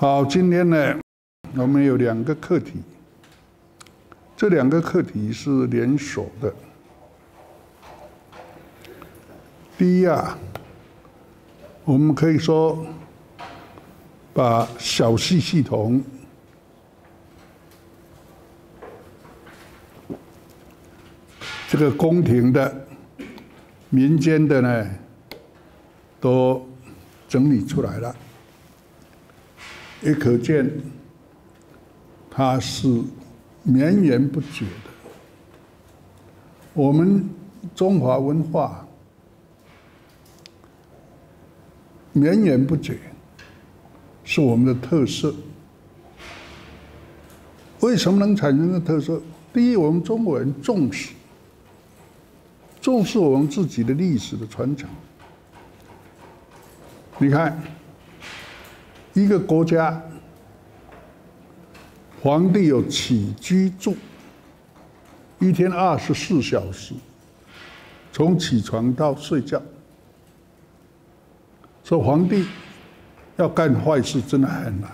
好，今天呢，我们有两个课题，这两个课题是连锁的。第一啊，我们可以说把小系系统。这个宫廷的、民间的呢，都整理出来了，也可见它是绵延不绝的。我们中华文化绵延不绝，是我们的特色。为什么能产生的特色？第一，我们中国人重视。重视我们自己的历史的传承。你看，一个国家，皇帝有起居住，一天二十四小时，从起床到睡觉。说皇帝要干坏事，真的很难。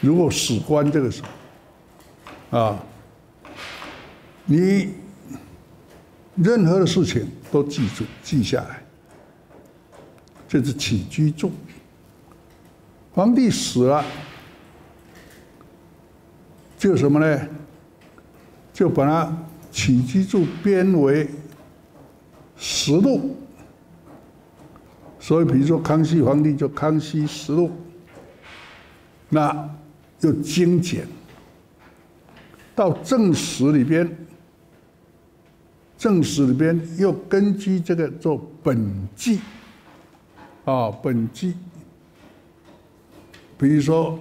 如果史官这个时候，啊，你。任何的事情都记住、记下来，这是起居重。皇帝死了，就什么呢？就把它起居注编为实录。所以，比如说康熙皇帝就《康熙实录》，那又精简到正史里边。正史里边又根据这个做本纪，啊，本纪，比如说《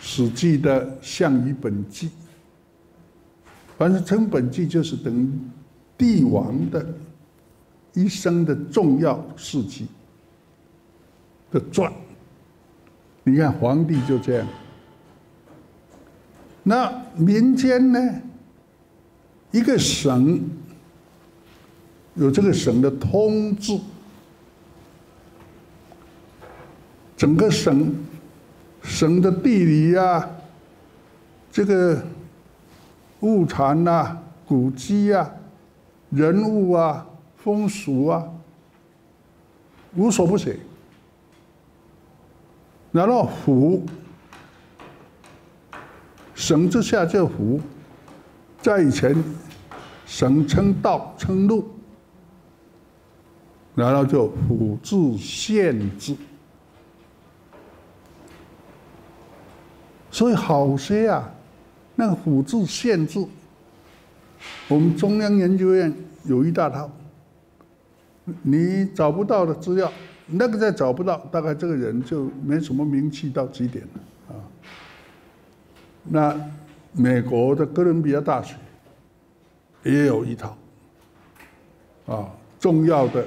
史记》的《项羽本纪》，凡是称本纪，就是等帝王的一生的重要事迹的传。你看皇帝就这样，那民间呢，一个省。有这个省的通治，整个省省的地理呀，这个物产呐、古迹啊、人物啊、风俗啊，无所不写。然后府，省之下叫府，在以前省称道称路。然后就府治县治，所以好些啊，那个府治县制，我们中央研究院有一大套，你找不到的资料，那个再找不到，大概这个人就没什么名气到极点了啊。那美国的哥伦比亚大学也有一套，啊，重要的。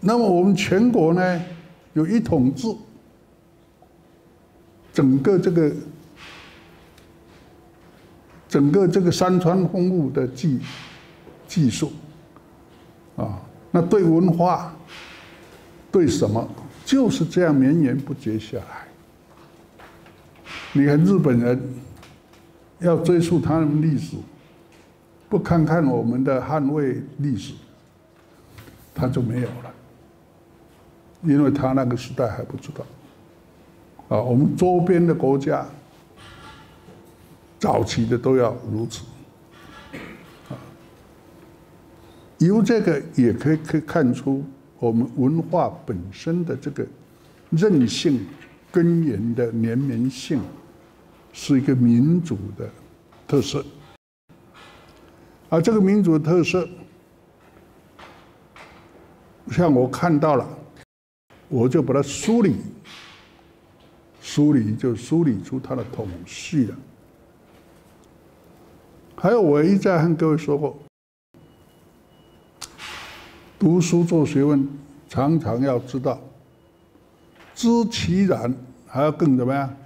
那么我们全国呢，有一统制，整个这个整个这个山川风物的技技术，啊，那对文化，对什么，就是这样绵延不绝下来。你看日本人要追溯他们历史，不看看我们的捍卫历史，他就没有了。因为他那个时代还不知道，啊，我们周边的国家早期的都要如此，啊，由这个也可以可以看出我们文化本身的这个韧性、根源的连绵性，是一个民族的特色，而这个民族的特色，像我看到了。我就把它梳理，梳理就梳理出它的统序了。还有，我一再和各位说过，读书做学问，常常要知道，知其然，还要更怎么样？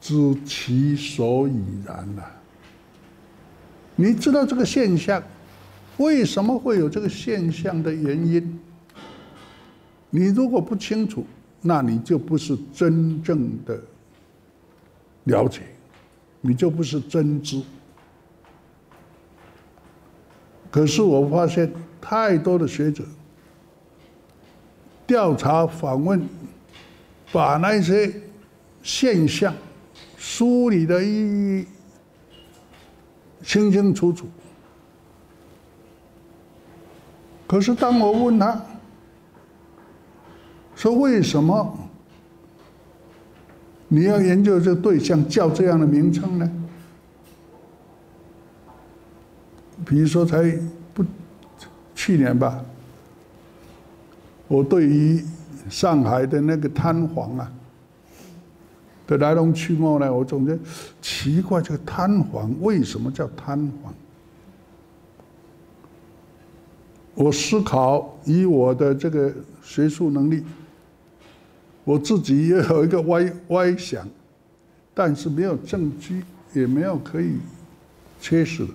知其所以然呐。你知道这个现象，为什么会有这个现象的原因？你如果不清楚，那你就不是真正的了解，你就不是真知。可是我发现太多的学者调查访问，把那些现象梳理的一清清楚楚。可是当我问他，说为什么你要研究这个对象叫这样的名称呢？比如说，才不去年吧，我对于上海的那个瘫黄啊的来龙去脉呢，我总觉得奇怪，这个瘫黄为什么叫瘫黄？我思考以我的这个学术能力，我自己也有一个歪歪想，但是没有证据，也没有可以切实的。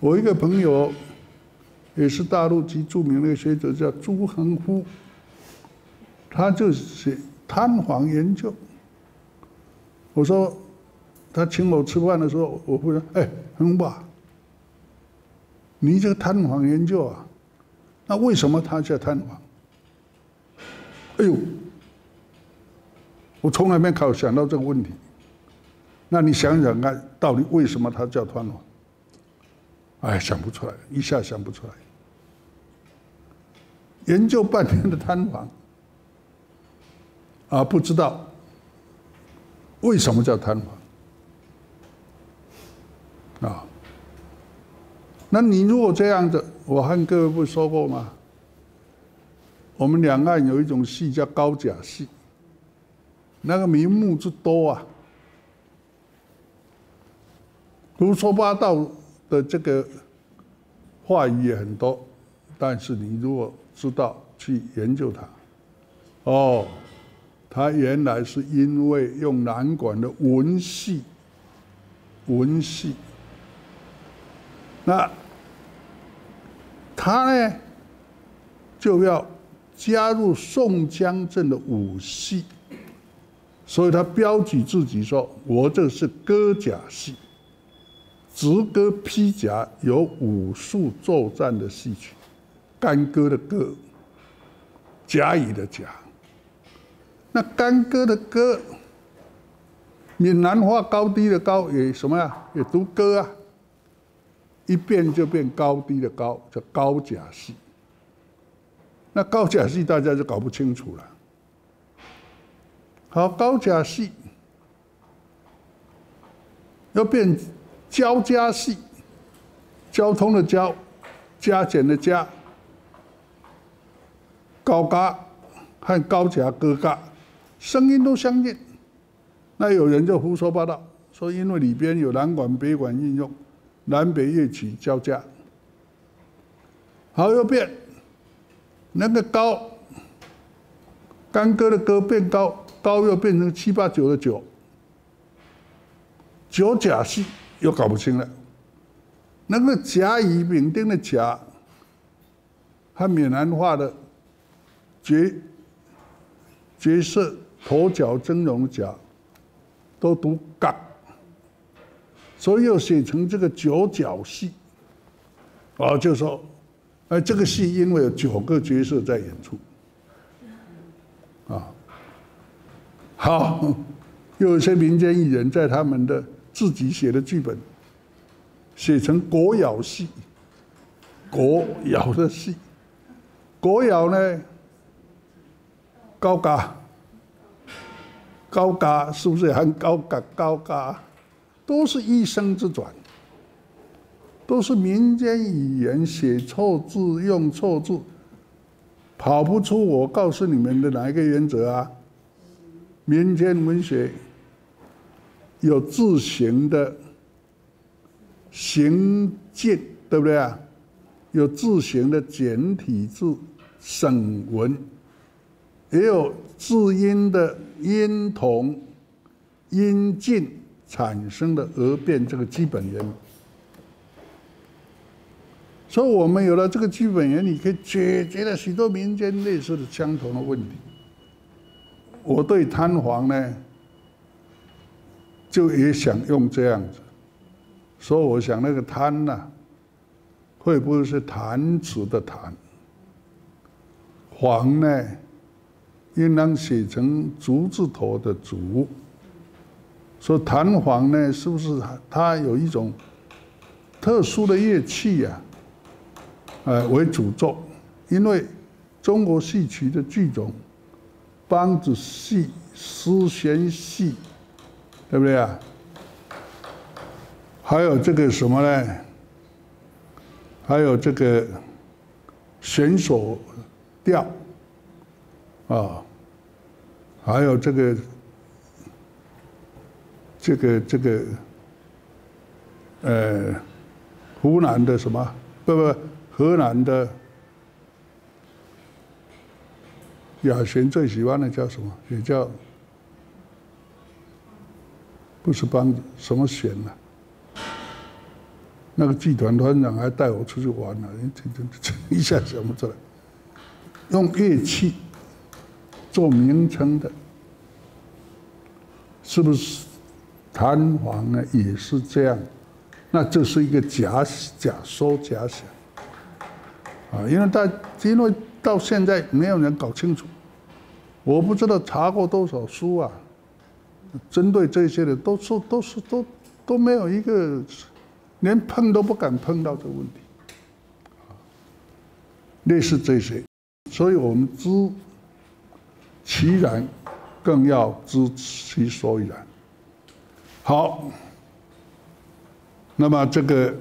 我一个朋友，也是大陆极著名的学者，叫朱恒夫，他就是写瘫痪研究。我说，他请我吃饭的时候，我会说：“哎，恒爸，你这个瘫痪研究啊，那为什么他叫瘫痪？”哎呦，我从来没考想到这个问题。那你想想看，到底为什么它叫瘫痪？哎，想不出来，一下想不出来。研究半天的瘫痪，啊，不知道为什么叫瘫痪啊？那你如果这样子，我和各位不说过吗？我们两岸有一种戏叫高甲戏，那个名目之多啊，胡说八道。的这个话语也很多，但是你如果知道去研究它，哦，它原来是因为用南管的文戏，文戏，那他呢就要加入宋江镇的武戏，所以他标举自己说：“我这是歌甲戏。”直歌披甲有武术作战的戏曲，干戈的戈，甲乙的甲。那干戈的戈，闽南话高低的高也什么呀？也读歌啊。一变就变高低的高，叫高甲戏。那高甲戏大家就搞不清楚了。好，高甲戏要变。交加戏，交通的交，加减的加，高嘎和高甲歌嘎，声音都相近。那有人就胡说八道，说因为里边有南管北管应用，南北乐曲交加。好，又变，那个高，干戈的戈变高，刀又变成七八九的九，九甲戏。又搞不清了，那个甲乙丙丁的甲，和闽南话的角角色头角峥嵘的甲，都读嘎，所以又写成这个九角戏。哦，就说，哎，这个戏因为有九个角色在演出，啊，好，又有些民间艺人，在他们的。自己写的剧本，写成国窑戏，国窑的戏，国窑呢，高嘎，高嘎是不是很高嘎高嘎？都是一生之转，都是民间语言写错字用错字，跑不出我告诉你们的哪一个原则啊？民间文学。有字形的行进，对不对啊？有字形的简体字省文，也有字音的音同、音近产生的讹变，这个基本原理。所以我们有了这个基本原理，可以解决了许多民间类似的相同的问题。我对弹簧呢，就也想用这样子，所以我想那个弹呐，会不会是弹词的弹？黄呢，应当写成竹字头的竹。说弹簧呢，是不是它有一种特殊的乐器呀？呃，为主奏，因为中国戏曲的剧种，梆子戏、丝弦戏，对不对啊？还有这个什么呢？还有这个弦索调，啊，还有这个。这个这个，呃，湖南的什么？不不，河南的雅璇最喜欢的叫什么？也叫不是帮什么弦呢？那个剧团团长还带我出去玩呢，一下想不出来。用乐器做名称的，是不是？弹簧呢也是这样，那这是一个假假说假想啊，因为到因为到现在没有人搞清楚，我不知道查过多少书啊，针对这些的都说都是都都没有一个连碰都不敢碰到这个问题，类似这些，所以我们知其然，更要知其所以然。好，那么这个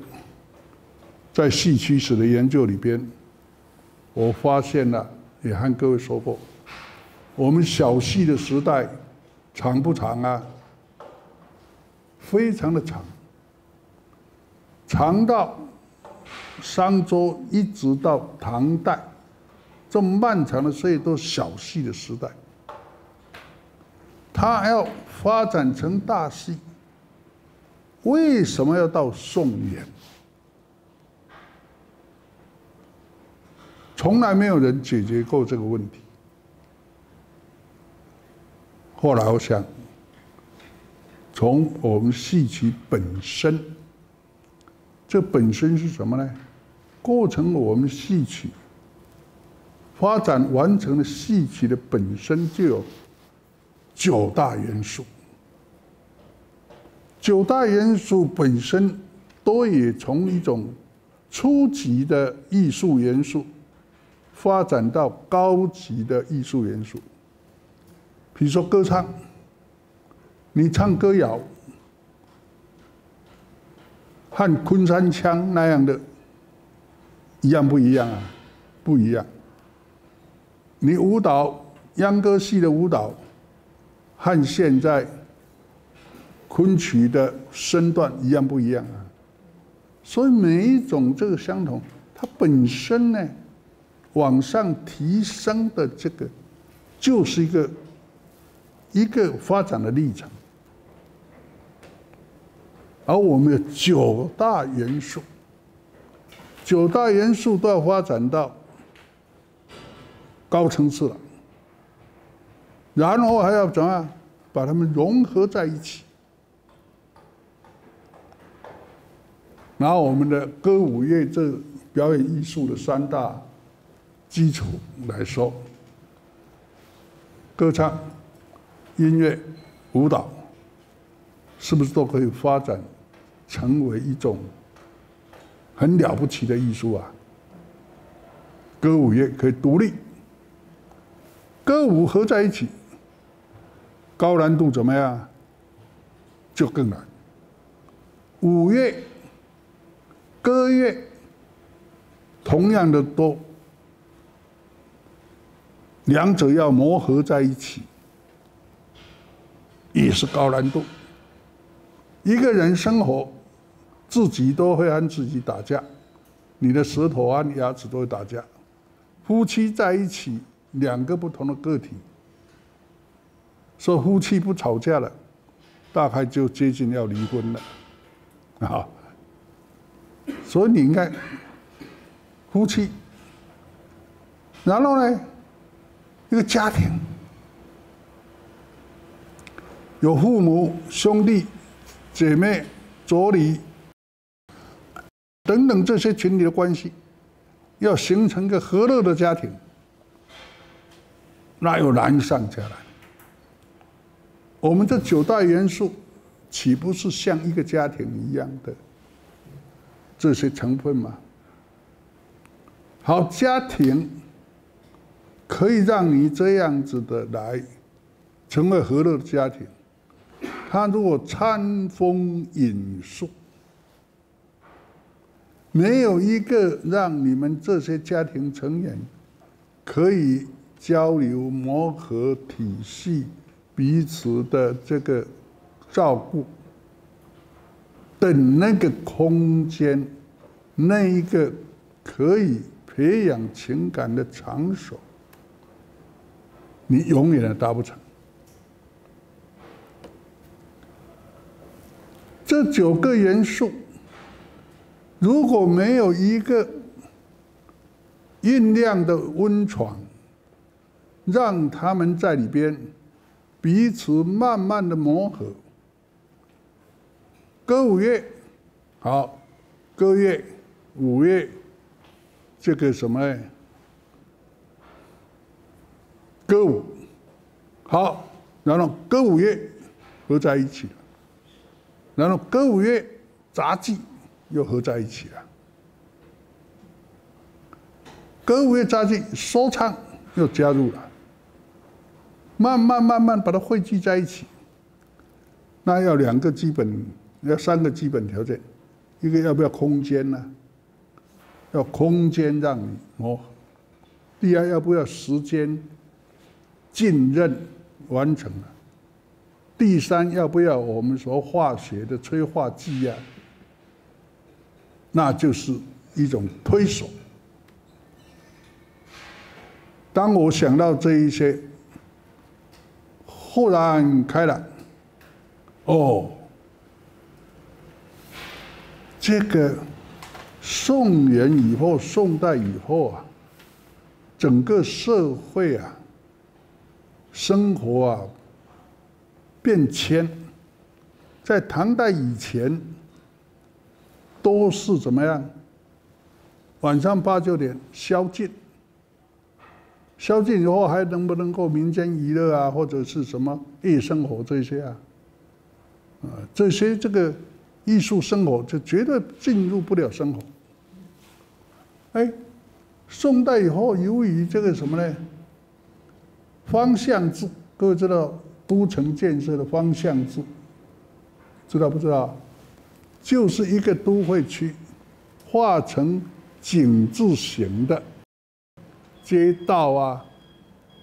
在戏曲史的研究里边，我发现了，也和各位说过，我们小戏的时代长不长啊？非常的长，长到商周一直到唐代，这么漫长的岁月都是小戏的时代，它要发展成大戏。为什么要到宋元？从来没有人解决过这个问题。后来我想，从我们戏曲本身，这本身是什么呢？构成我们戏曲发展完成的戏曲的本身就有九大元素。九大元素本身都也从一种初级的艺术元素发展到高级的艺术元素。比如说歌唱，你唱歌谣和昆山腔那样的，一样不一样啊？不一样。你舞蹈秧歌戏的舞蹈和现在。昆曲的身段一样不一样啊？所以每一种这个相同，它本身呢，往上提升的这个，就是一个一个发展的历程。而我们有九大元素，九大元素都要发展到高层次了，然后还要怎么样把它们融合在一起？拿我们的歌舞乐这表演艺术的三大基础来说，歌唱、音乐、舞蹈，是不是都可以发展成为一种很了不起的艺术啊？歌舞乐可以独立，歌舞合在一起，高难度怎么样？就更难。舞乐。歌乐同样的多，两者要磨合在一起，也是高难度。一个人生活，自己都会和自己打架，你的舌头啊、牙齿都会打架。夫妻在一起，两个不同的个体，说夫妻不吵架了，大概就接近要离婚了，啊。所以你应该夫妻，然后呢，一个家庭，有父母、兄弟、姐妹、妯娌等等这些群体的关系，要形成一个和乐的家庭，那又难上加难。我们这九大元素，岂不是像一个家庭一样的这些成分吗？好，家庭可以让你这样子的来成为和乐的家庭。他如果餐风饮宿，没有一个让你们这些家庭成员可以交流、磨合、体系彼此的这个照顾的那个空间，那一个可以。培养情感的场所，你永远达不成。这九个元素，如果没有一个酝酿的温床，让他们在里边彼此慢慢的磨合，歌舞乐好，歌乐舞乐。这个什么歌舞好，然后歌舞乐合在一起，然后歌舞乐杂技又合在一起了，歌舞乐杂技说唱又加入了，慢慢慢慢把它汇聚在一起，那要两个基本，要三个基本条件，一个要不要空间呢？要空间让你磨，第二要不要时间浸润完成了？第三要不要我们说化学的催化剂呀？那就是一种推手。当我想到这一些，豁然开朗，哦，这个。宋元以后，宋代以后啊，整个社会啊，生活啊，变迁，在唐代以前，都是怎么样？晚上八九点宵禁，宵禁以后还能不能够民间娱乐啊，或者是什么夜生活这些啊？啊，这些这个艺术生活就绝对进入不了生活。哎，宋代以后，由于这个什么呢？方向制，各位知道都城建设的方向是，知道不知道？就是一个都会区，化成井字形的街道啊，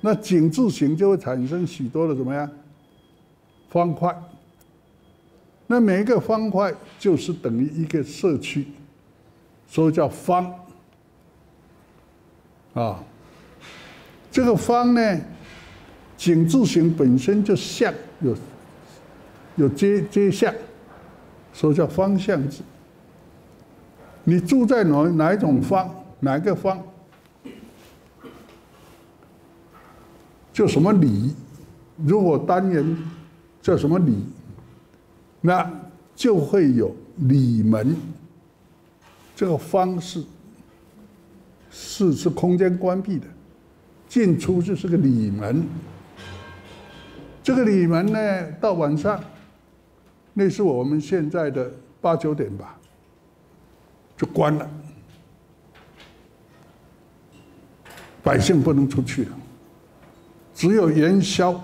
那井字形就会产生许多的怎么样？方块，那每一个方块就是等于一个社区，所以叫方。啊，这个方呢，井字形本身就向有有接接向，所以叫方向字。你住在哪哪一种方，哪个方，叫什么里？如果单人叫什么里，那就会有里门。这个方式。是是空间关闭的，进出就是个里门。这个里门呢，到晚上，那是我们现在的八九点吧，就关了，百姓不能出去了，只有元宵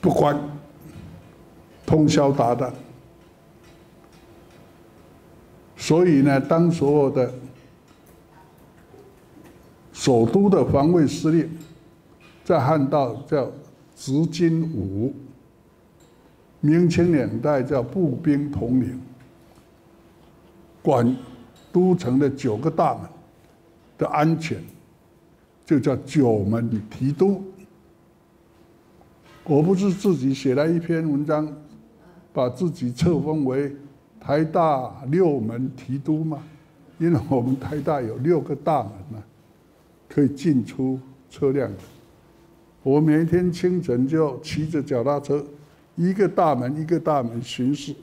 不关，通宵达旦。所以呢，当所有的首都的防卫司令，在汉道叫执金吾，明清两代叫步兵统领，管都城的九个大门的安全，就叫九门提督。我不是自己写了一篇文章，把自己册封为台大六门提督吗？因为我们台大有六个大门呢，可以进出车辆。我每天清晨就骑着脚踏车，一个大门一个大门巡视，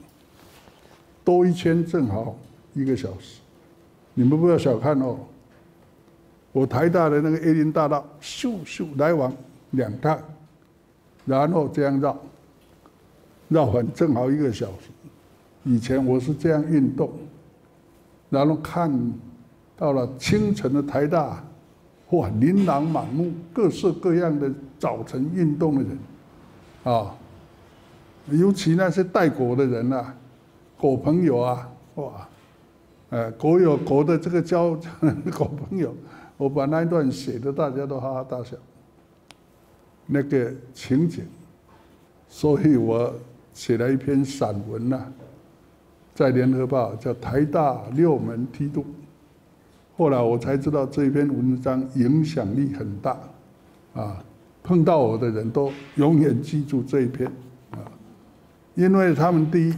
多一圈正好一个小时。你们不要小看哦，我台大的那个 A 林大道，咻咻来往两趟，然后这样绕，绕完正好一个小时。以前我是这样运动，然后看到了清晨的台大，哇，琳琅满目，各式各样的早晨运动的人，啊，尤其那些带狗的人啊，狗朋友啊，哇，呃，狗有狗的这个交 狗朋友，我把那一段写的，大家都哈哈大笑，那个情景，所以我写了一篇散文呐。在联合报叫台大六门梯度，后来我才知道这篇文章影响力很大，啊，碰到我的人都永远记住这一篇，啊，因为他们第一，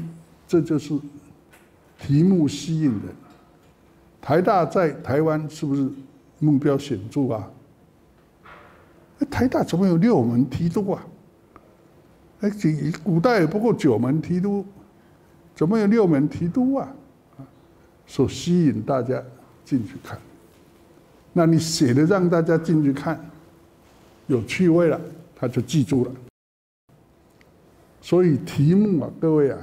这就是题目吸引人。台大在台湾是不是目标显著啊？台大怎么有六门提督啊？哎，古代也不过九门提督。怎么有六门提督啊？所吸引大家进去看，那你写的让大家进去看，有趣味了，他就记住了。所以题目啊，各位啊，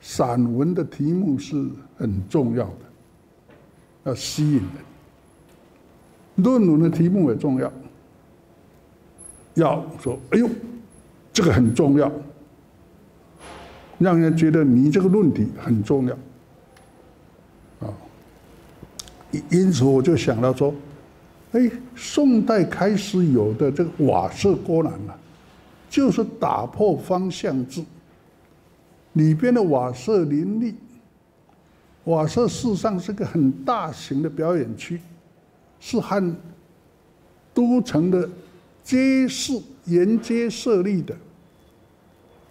散文的题目是很重要的，要吸引人。论文的题目也重要，要说，哎呦，这个很重要。让人觉得你这个论题很重要，啊，因因此我就想到说，哎，宋代开始有的这个瓦舍郭栏啊，就是打破方向制，里边的瓦舍林立，瓦舍事实上是个很大型的表演区，是和都城的街市沿街设立的。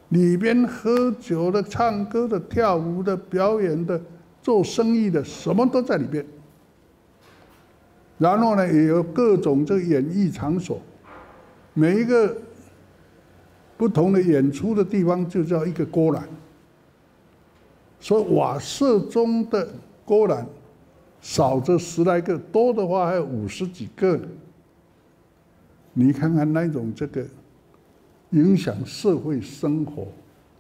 里边喝酒的、唱歌的、跳舞的、表演的、做生意的，什么都在里边。然后呢，也有各种这个演艺场所，每一个不同的演出的地方就叫一个郭栏。所以瓦舍中的郭栏，少则十来个，多的话还有五十几个。你看看那种这个。影响社会生活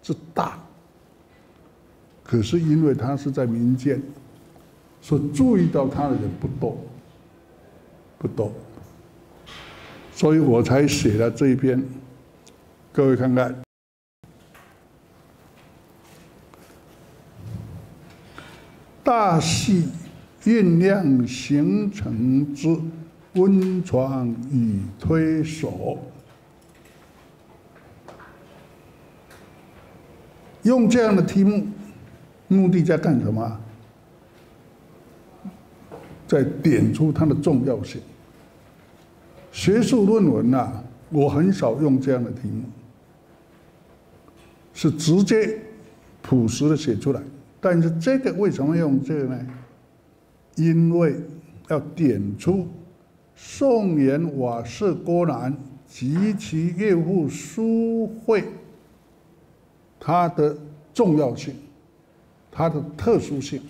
之大，可是因为他是在民间，所注意到他的人不多，不多，所以我才写了这一篇。各位看看，大戏酝酿形成之温床与推手。用这样的题目，目的在干什么？在点出它的重要性。学术论文呐，我很少用这样的题目，是直接朴实的写出来。但是这个为什么用这个呢？因为要点出宋元瓦舍郭栏及其岳父苏慧。它的重要性，它的特殊性，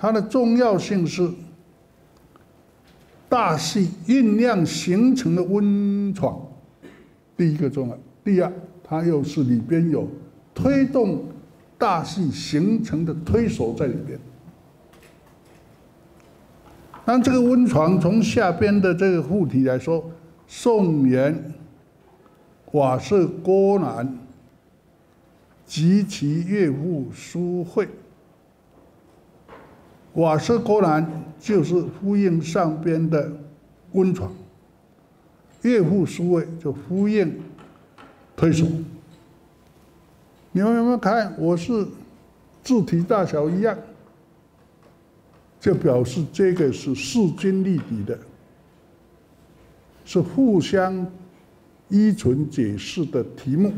它的重要性是大戏酝酿形成的温床，第一个重要。第二，它又是里边有推动大戏形成的推手在里边。那这个温床从下边的这个副题来说，宋元瓦舍郭南。及其岳父苏慧，瓦舍郭栏就是呼应上边的温床，岳父苏位就呼应推手。你们有没有看？我是字体大小一样，就表示这个是势均力敌的，是互相依存解释的题目。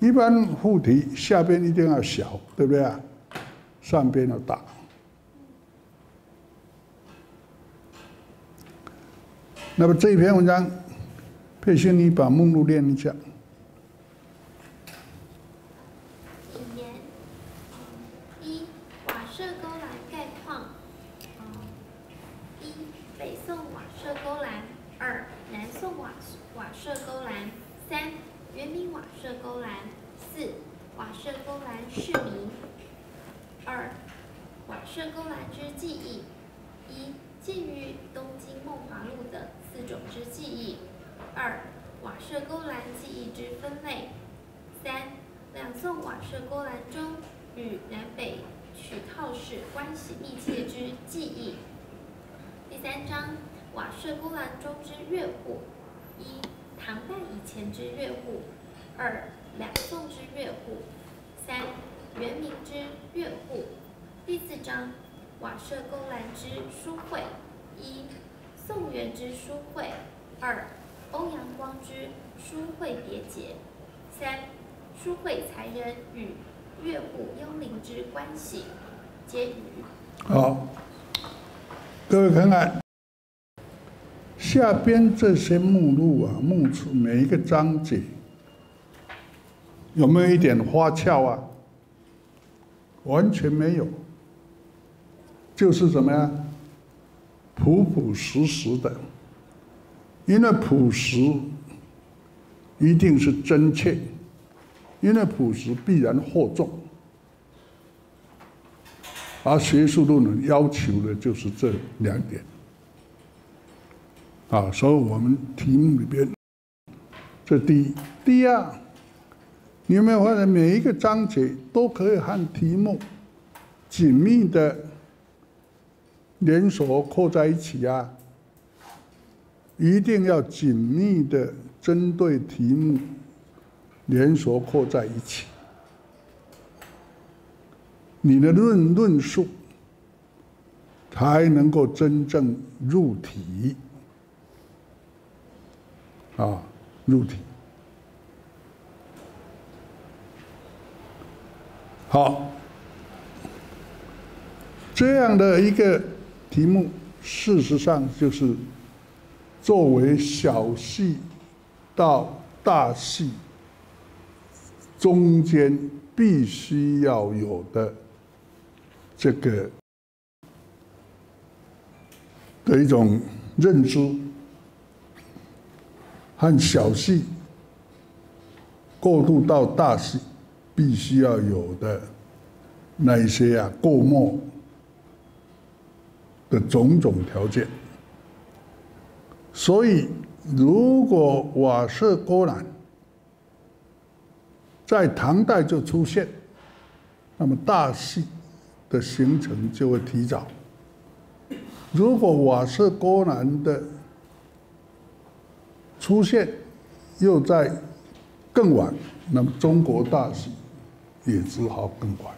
一般副题下边一定要小，对不对啊？上边的大，那么这一篇文章，佩轩，你把目录念一下。瓦舍沟栏中与南北曲套式关系密切之记忆。第三章瓦舍勾栏中之乐户：一、唐代以前之乐户；二、两宋之乐户；三、元明之乐户。第四章瓦舍勾栏之书会：一、宋元之书会；二、欧阳光之书会别解；三、书会才人与乐户幽灵之关系，皆语。好，各位看看下边这些目录啊，目出每一个章节有没有一点花俏啊？完全没有，就是怎么样，朴朴实实的。因为朴实一定是真切，因为朴实必然惑众。而学术论文要求的就是这两点，啊，所以我们题目里边，这第一，第二，你有没有发现每一个章节都可以和题目紧密的连锁扣在一起啊？一定要紧密的针对题目连锁扣在一起。你的论论述才能够真正入题啊，入题。好，这样的一个题目，事实上就是作为小戏到大戏中间必须要有的。这个的一种认知和小细过渡到大细，必须要有的那一些啊过目的种种条件。所以，如果瓦舍沟栏在唐代就出现，那么大戏。的形成就会提早。如果瓦舍沟栏的出现又在更晚，那么中国大戏也只好更晚，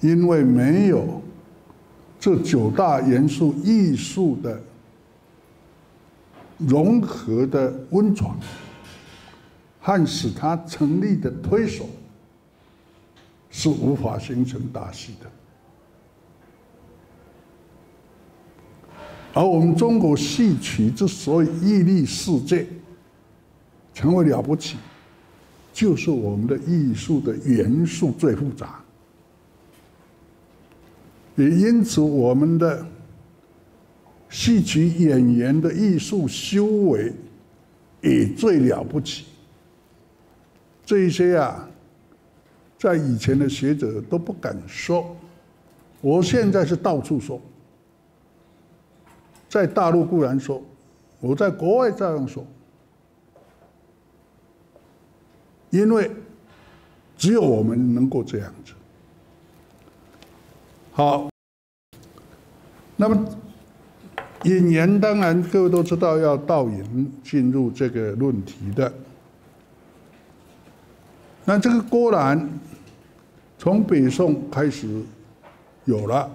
因为没有这九大元素艺术的融合的温床和使它成立的推手。是无法形成大戏的，而我们中国戏曲之所以屹立世界，成为了不起，就是我们的艺术的元素最复杂，也因此我们的戏曲演员的艺术修为也最了不起。这一些啊。在以前的学者都不敢说，我现在是到处说，在大陆固然说，我在国外照样说，因为只有我们能够这样子。好，那么引言当然各位都知道要倒引进入这个论题的，那这个郭兰。从北宋开始有了，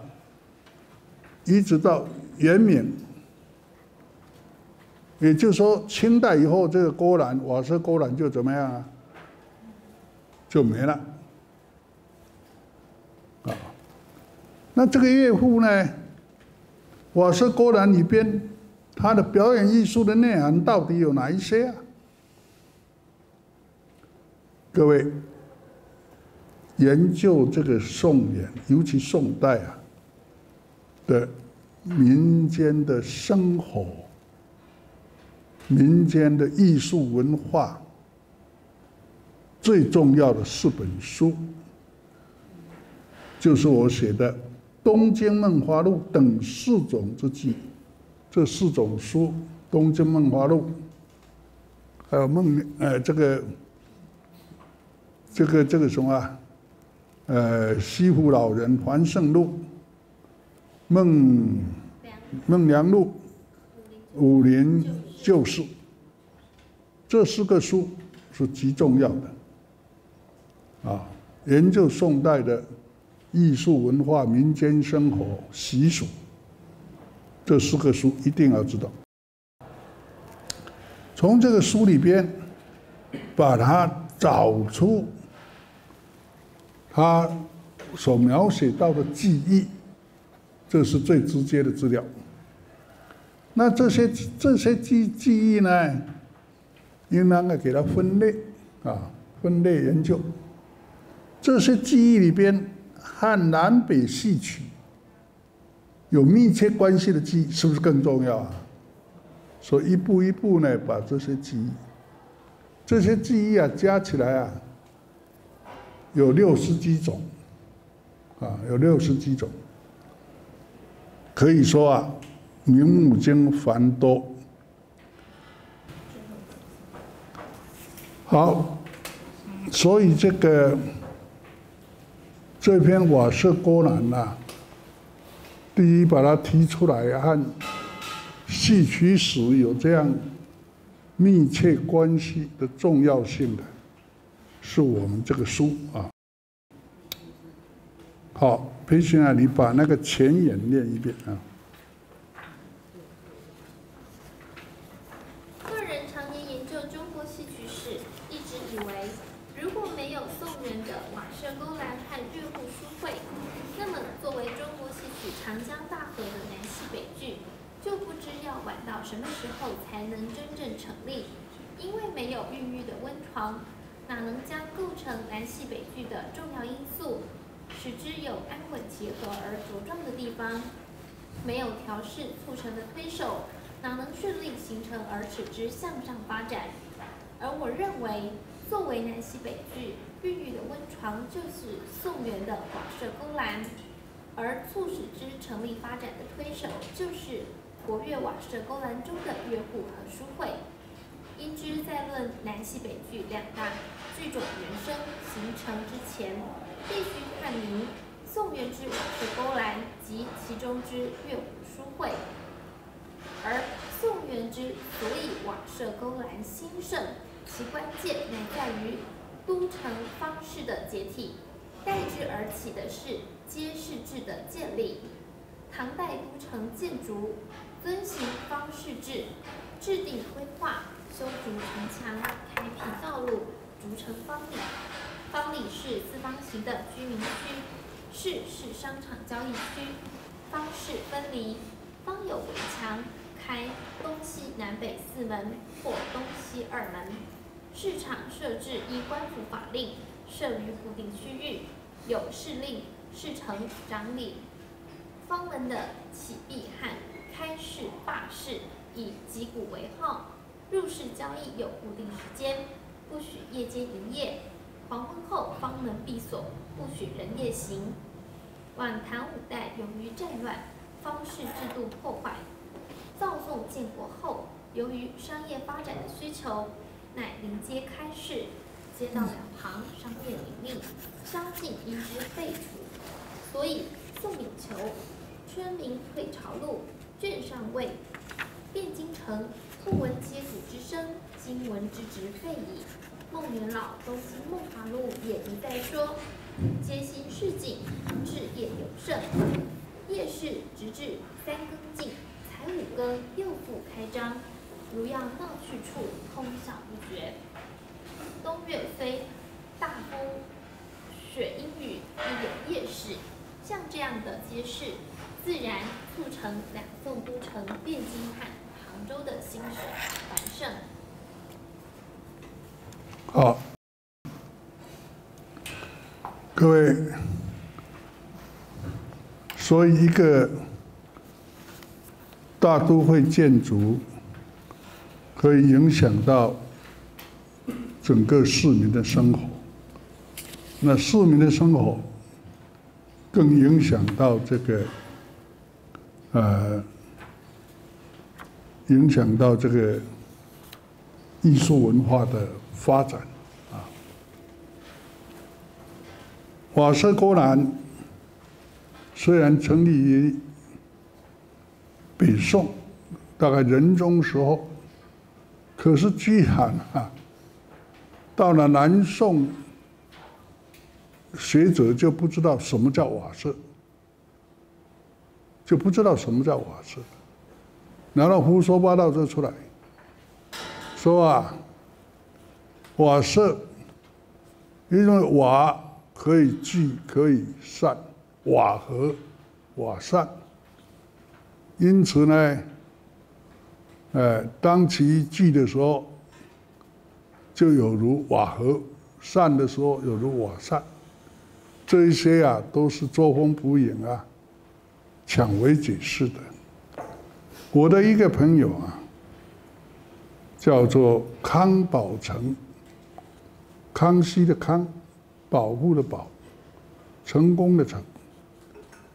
一直到元明，也就是说清代以后，这个郭兰瓦舍郭兰就怎么样啊？就没了啊。那这个乐府呢？瓦舍郭兰里边他的表演艺术的内涵到底有哪一些啊？各位研究这个宋元，尤其宋代啊的民间的生活、民间的艺术文化，最重要的四本书，就是我写的《东京梦华录》等四种之记。这四种书，《东京梦华录》，还有梦呃这个这个这个什么啊，呃《西湖老人还圣录》，《梦梦良路》，《武林旧事》，这四个书是极重要的，啊，研究宋代的艺术文化、民间生活习俗。这四个书一定要知道，从这个书里边把它找出他所描写到的记忆，这是最直接的资料。那这些这些记记忆呢，应当要给它分类啊，分类研究。这些记忆里边和南北戏曲。有密切关系的记忆是不是更重要啊？所以一步一步呢，把这些记忆、这些记忆啊加起来啊，有六十几种，啊，有六十几种，可以说啊，名目经繁多。好，所以这个这篇瓦舍郭兰呐。第一，把它提出来，和戏曲史有这样密切关系的重要性的，是我们这个书啊，好，培训啊，你把那个前言念一遍啊。个人常年研究中国戏曲史，一直以为，如果没有宋元的瓦舍勾栏和乐户书会，那么作为中国戏曲长江大河的南戏北剧，就不知要晚到什么时候才能真正成立，因为没有孕育的温床。哪能将构成南戏北剧的重要因素，使之有安稳结合而茁壮的地方？没有调试促成的推手，哪能顺利形成而使之向上发展？而我认为，作为南戏北剧孕育的温床，就是宋元的广社勾栏，而促使之成立发展的推手，就是。国乐瓦舍勾栏中的乐户和书会，因之在论南戏北剧两大剧种原生形成之前，必须探明宋元之瓦舍勾栏及其中之乐虎书会。而宋元之所以瓦舍勾栏兴盛，其关键乃在于都城方式的解体，代之而起的是街市制的建立。唐代都城建筑。遵循方式制，制定规划，修筑城墙，开辟道路，逐成方里。方里是四方形的居民区，市是商场交易区。方式分离，方有围墙，开东西南北四门或东西二门。市场设置依官府法令，设于固定区域，有市令、市城长理。方门的起闭汉。开市罢市以击鼓为号，入市交易有固定时间，不许夜间营业。黄昏后方门闭锁，不许人夜行。晚唐五代由于战乱，方式制度破坏。造宋建国后，由于商业发展的需求，乃临街开市，街道两旁商店林立，商境因之废除。所以宋敏求村民退朝路。卷上位，汴京城，不闻街鼓之声，今闻之直废矣。孟元老《东京梦华录》也一再说：街心市井，至夜有剩。夜市直至三更尽，才五更又复开张。如要闹去处，通晓不绝。冬月飞大风雪阴雨，亦有夜市。像这样的街市。自然促成两宋都城汴京汉唐州的兴盛繁盛。好，各位，所以一个大都会建筑可以影响到整个市民的生活，那市民的生活更影响到这个呃，影响到这个艺术文化的。发展啊，瓦舍勾栏虽然成立于北宋，大概仁宗时候，可是居然啊，到了南宋，学者就不知道什么叫瓦舍，就不知道什么叫瓦舍，然后胡说八道就出来，说啊。瓦舍，因为瓦可以聚，可以散，瓦合，瓦散。因此呢，呃，当其聚的时候，就有如瓦合；散的时候，有如瓦散。这一些啊，都是作风不严啊，抢为解释的。我的一个朋友啊，叫做康宝成。康熙的康，保护的保，成功的成。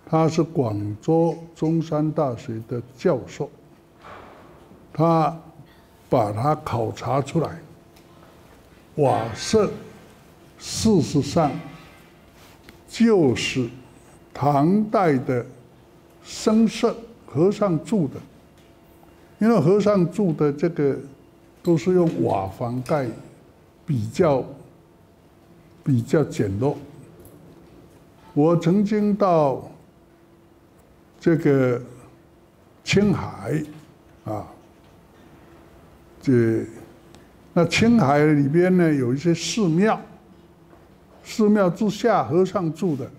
他是广州中山大学的教授，他把它考察出来，瓦舍事实上就是唐代的僧舍和尚住的，因为和尚住的这个都是用瓦房盖，比较。比较简陋。我曾经到这个青海啊，这那青海里边呢有一些寺庙，寺庙之下和尚住的。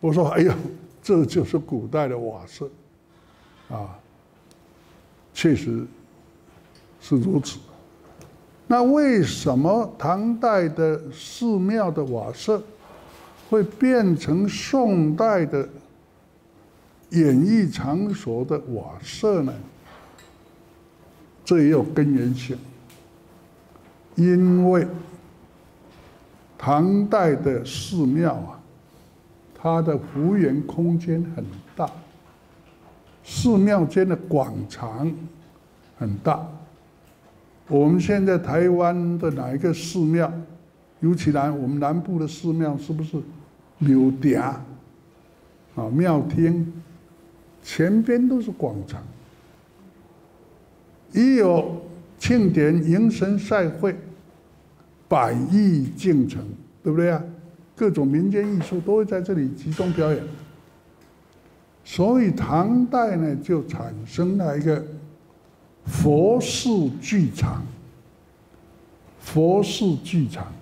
我说：“哎呀，这就是古代的瓦舍啊，确实是如此。”那为什么唐代的寺庙的瓦舍会变成宋代的演艺场所的瓦舍呢？这也有根源性，因为唐代的寺庙啊，它的幅员空间很大，寺庙间的广场很大。我们现在台湾的哪一个寺庙，尤其南我们南部的寺庙，是不是柳嗲啊庙厅，前边都是广场，一有庆典、迎神赛会，百艺竞成，对不对啊？各种民间艺术都会在这里集中表演，所以唐代呢就产生了一个。佛寺剧场，佛寺剧场。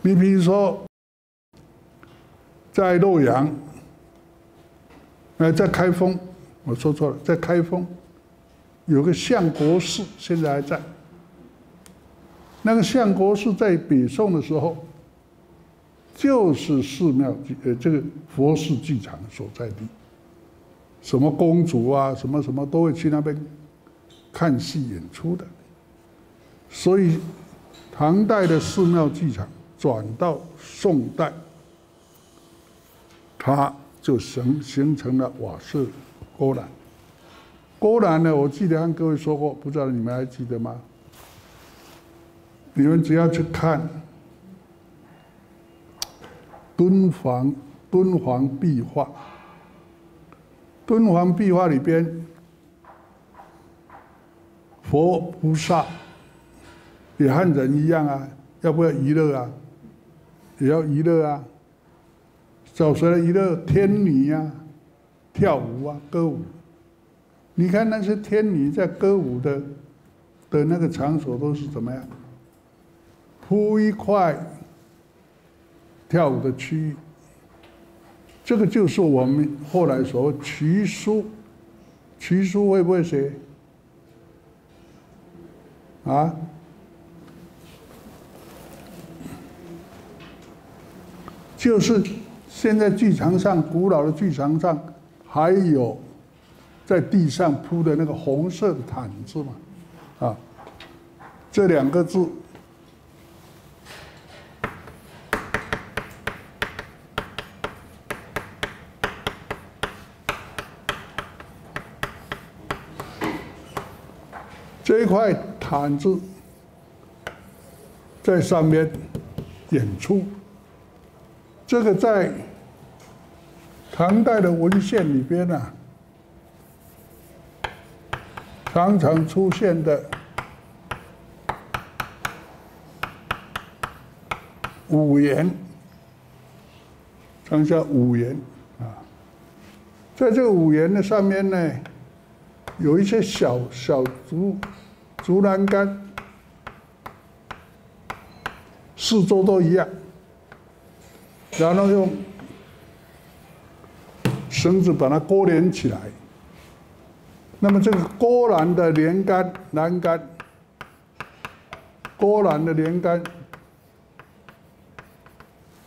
你比如说，在洛阳，呃，在开封，我说错了，在开封有个相国寺，现在还在。那个相国寺在北宋的时候，就是寺庙，呃，这个佛寺剧场所在地。什么公主啊，什么什么都会去那边看戏演出的，所以唐代的寺庙剧场转到宋代，它就形形成了瓦舍勾栏。勾栏呢，我记得跟各位说过，不知道你们还记得吗？你们只要去看敦煌敦煌壁画。敦煌壁画里边，佛菩萨也和人一样啊，要不要娱乐啊？也要娱乐啊。找谁来娱乐？天女呀，跳舞啊，歌舞。你看那些天女在歌舞的的那个场所都是怎么样？铺一块跳舞的区域。这个就是我们后来所谓瞿书奇书会不会写？啊？就是现在剧场上，古老的剧场上，还有在地上铺的那个红色的毯子嘛，啊，这两个字，块毯子在上面演出。这个在唐代的文献里边呢，常常出现的五言，常叫五言啊。在这个五言的上面呢，有一些小小竹竹栏杆，四周都一样。然后用绳子把它勾连起来。那么这个勾栏的连杆、栏杆、勾栏的连杆，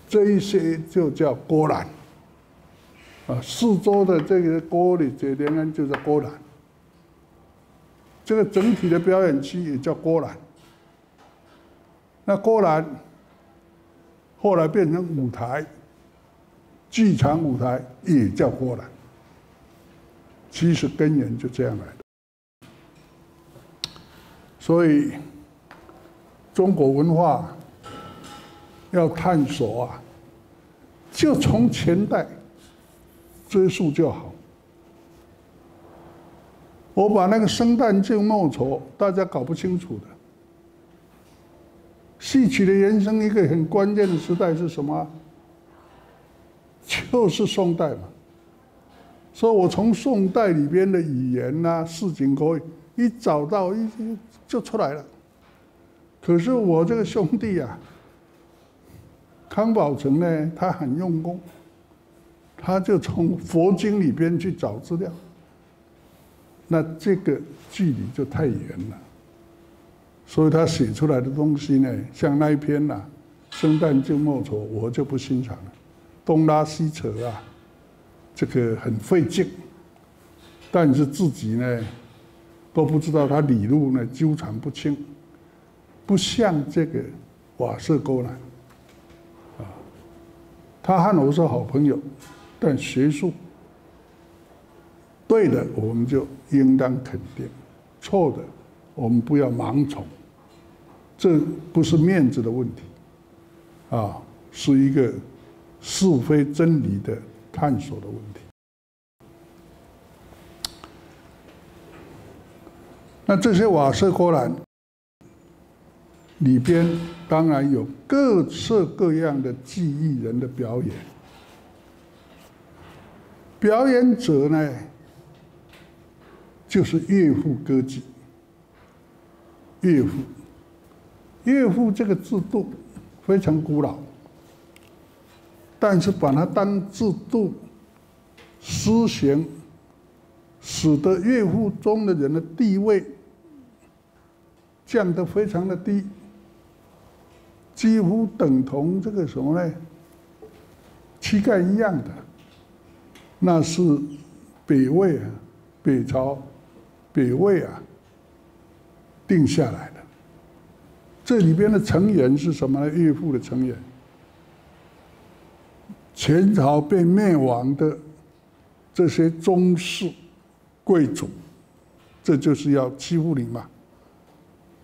这一些就叫勾栏。啊，四周的这个勾的这连杆就是勾栏。这个整体的表演区也叫郭兰。那郭兰。后来变成舞台，剧场舞台也叫郭兰。其实根源就这样来的。所以，中国文化要探索啊，就从前代追溯就好。我把那个生旦净末丑，大家搞不清楚的。戏曲的人生一个很关键的时代是什么？就是宋代嘛。所以我从宋代里边的语言呐、市井口语一找到一就出来了。可是我这个兄弟啊，康宝成呢，他很用功，他就从佛经里边去找资料。那这个距离就太远了。所以他写出来的东西呢，像那一篇呐，《生旦净末丑》，我就不欣赏了，东拉西扯啊，这个很费劲。但是自己呢，都不知道他理路呢纠缠不清，不像这个瓦舍沟南，啊，他和我是好朋友，但学术对的我们就应当肯定，错的。我们不要盲从，这不是面子的问题，啊，是一个是非真理的探索的问题。那这些瓦舍波兰里边，当然有各色各样的技艺人的表演，表演者呢，就是岳父歌妓。岳父、岳父这个制度非常古老，但是把它当制度施行，使得岳父中的人的地位降得非常的低，几乎等同这个什么呢？乞丐一样的，那是北魏啊，北朝，北魏啊。定下来的，这里边的成员是什么呢？岳父的成员，前朝被灭亡的这些宗室贵族，这就是要欺负你嘛，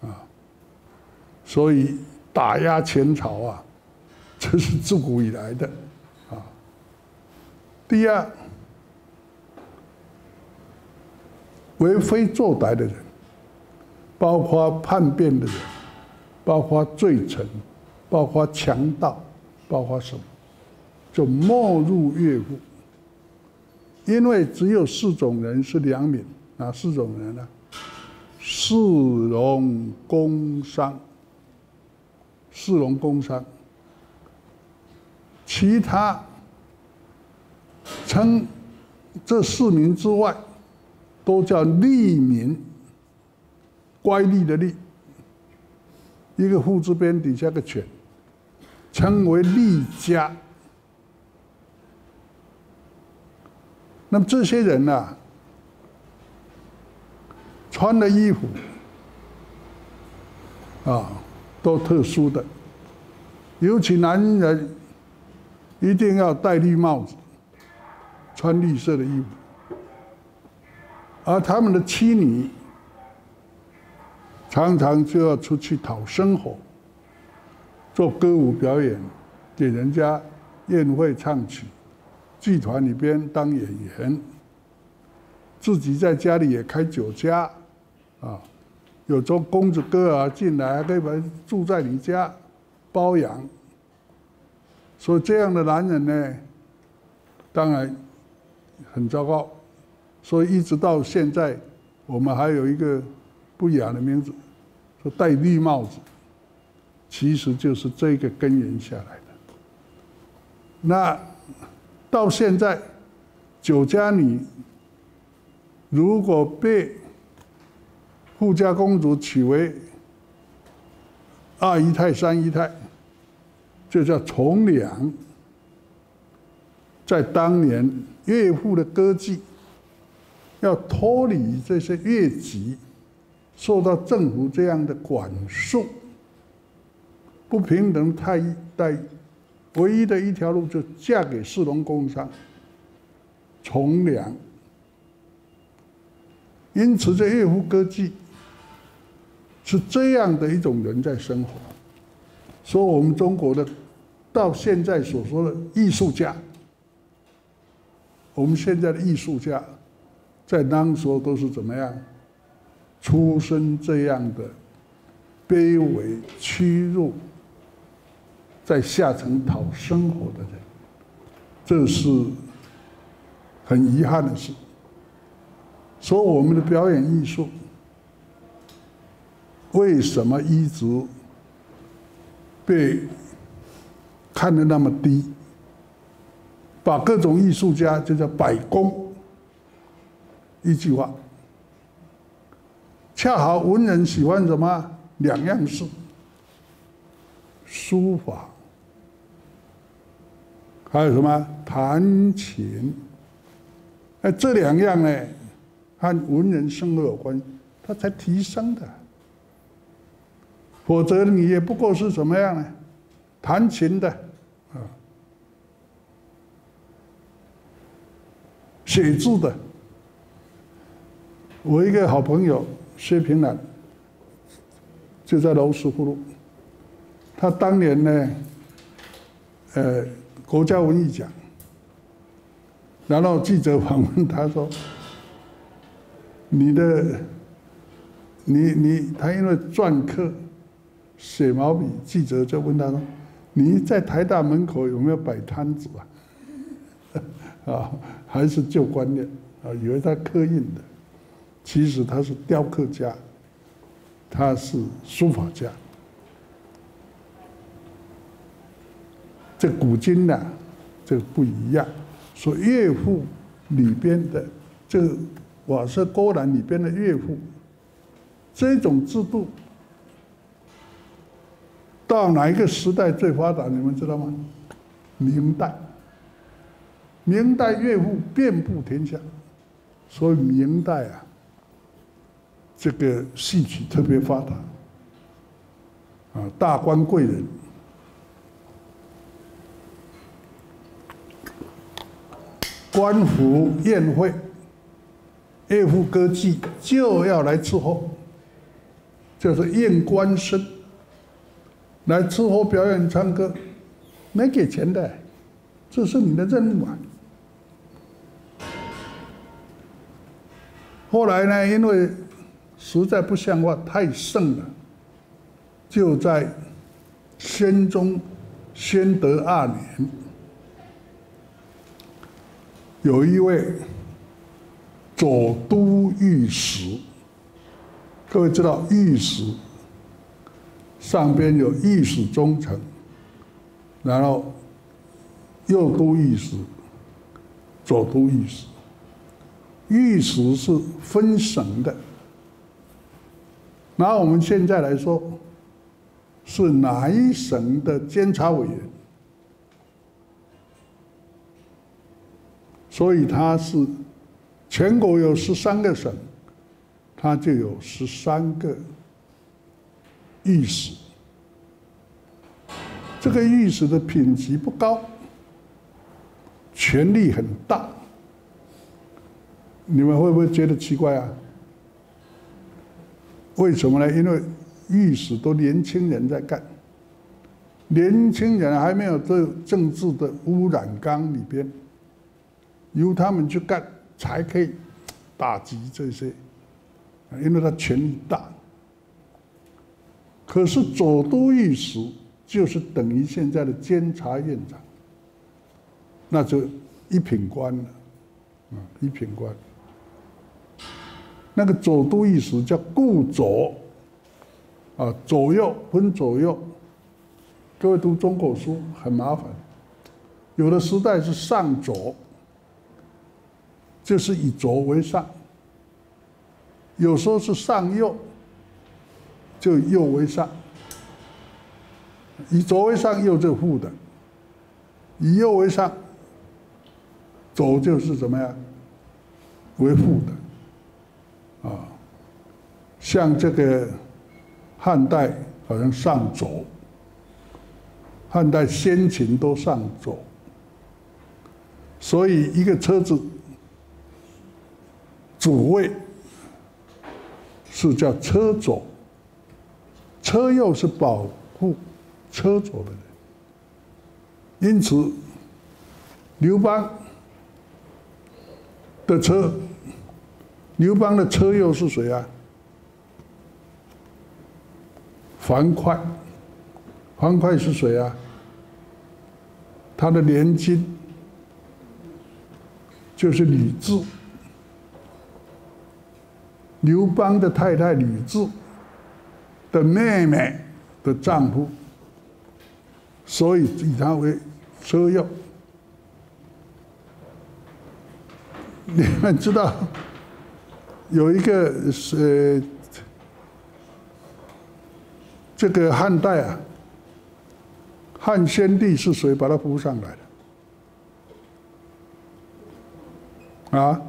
啊，所以打压前朝啊，这是自古以来的啊。第二，为非作歹的人。包括叛变的人，包括罪臣，包括强盗，包括什么，就没入乐府。因为只有四种人是良民，哪四种人呢？士、农、工、商。士、农、工、商，其他称这四名之外，都叫利民，乖戾的利，一个户字边底下个犬，称为利家。那么这些人呢，穿的衣服啊，都特殊的，尤其男人一定要戴绿帽子，穿绿色的衣服，而他们的妻女常常就要出去讨生活，做歌舞表演，给人家宴会唱曲。剧团里边当演员，自己在家里也开酒家，啊，有做公子哥儿进来，可以住在你家，包养。所以这样的男人呢，当然很糟糕。所以一直到现在，我们还有一个不雅的名字，说戴绿帽子，其实就是这个根源下来的。那。到现在，酒家女如果被富家公主娶为二姨太、三姨太，就叫从良。在当年，岳父的歌妓要脱离这些越籍，受到政府这样的管束，不平等待遇待遇。唯一的一条路就嫁给士农工商，从良。因此，这岳父歌妓是这样的一种人在生活。说我们中国的到现在所说的艺术家，我们现在的艺术家，在当时都是怎么样？出身这样的卑微屈辱。在下层讨生活的人，这是很遗憾的事。所以我们的表演艺术为什么一直被看得那么低？把各种艺术家就叫百工，一句话，恰好文人喜欢什么？两样事：书法。还有什么弹琴？哎，这两样呢，和文人生活有关，他才提升的。否则你也不过是什么样呢？弹琴的，啊，写字的。我一个好朋友薛平南，就在罗斯福路，他当年呢，呃。国家文艺奖，然后记者访问他说：“你的，你你他因为篆刻写毛笔，记者就问他说：你在台大门口有没有摆摊子啊？啊，还是旧观念啊？以为他刻印的，其实他是雕刻家，他是书法家。”这古今呢，这不一样。说岳父里边的这个瓦舍勾栏里边的岳父，这种制度到哪一个时代最发达？你们知道吗？明代。明代岳父遍布天下，所以明代啊，这个戏曲特别发达。啊，大官贵人。官府宴会，岳父歌妓就要来伺候，就是宴官生，来伺候表演唱歌，没给钱的，这是你的任务啊。后来呢，因为实在不像话，太盛了，就在宣宗宣德二年。有一位左都御史，各位知道御史上边有御史中丞，然后右都御史、左都御史。御史是分省的。拿我们现在来说，是哪一省的监察委员？所以他是全国有十三个省，他就有十三个御史。这个御史的品级不高，权力很大。你们会不会觉得奇怪啊？为什么呢？因为御史都年轻人在干，年轻人还没有在政治的污染缸里边，由他们去干，才可以打击这些，因为他权力大。可是左都御史就是等于现在的监察院长，那就一品官了，啊，一品官。那个左都御史叫顾左，啊，左右分左右。各位读中国书很麻烦，有的时代是上左，就是以左为上；有时候是上右，就右为上。以左为上，右就负的；以右为上，左就是怎么样为负的。啊，像这个汉代好像上左，汉代先秦都上左，所以一个车子主位是叫车左，车右是保护车左的人，因此刘邦的车。刘邦的车右是谁啊？樊哙。樊哙是谁啊？他的连襟就是吕雉。刘邦的太太吕雉的妹妹的丈夫，所以以他为车右。你们知道？有一个是这个汉代啊，汉宣帝是谁把他扶上来的？啊，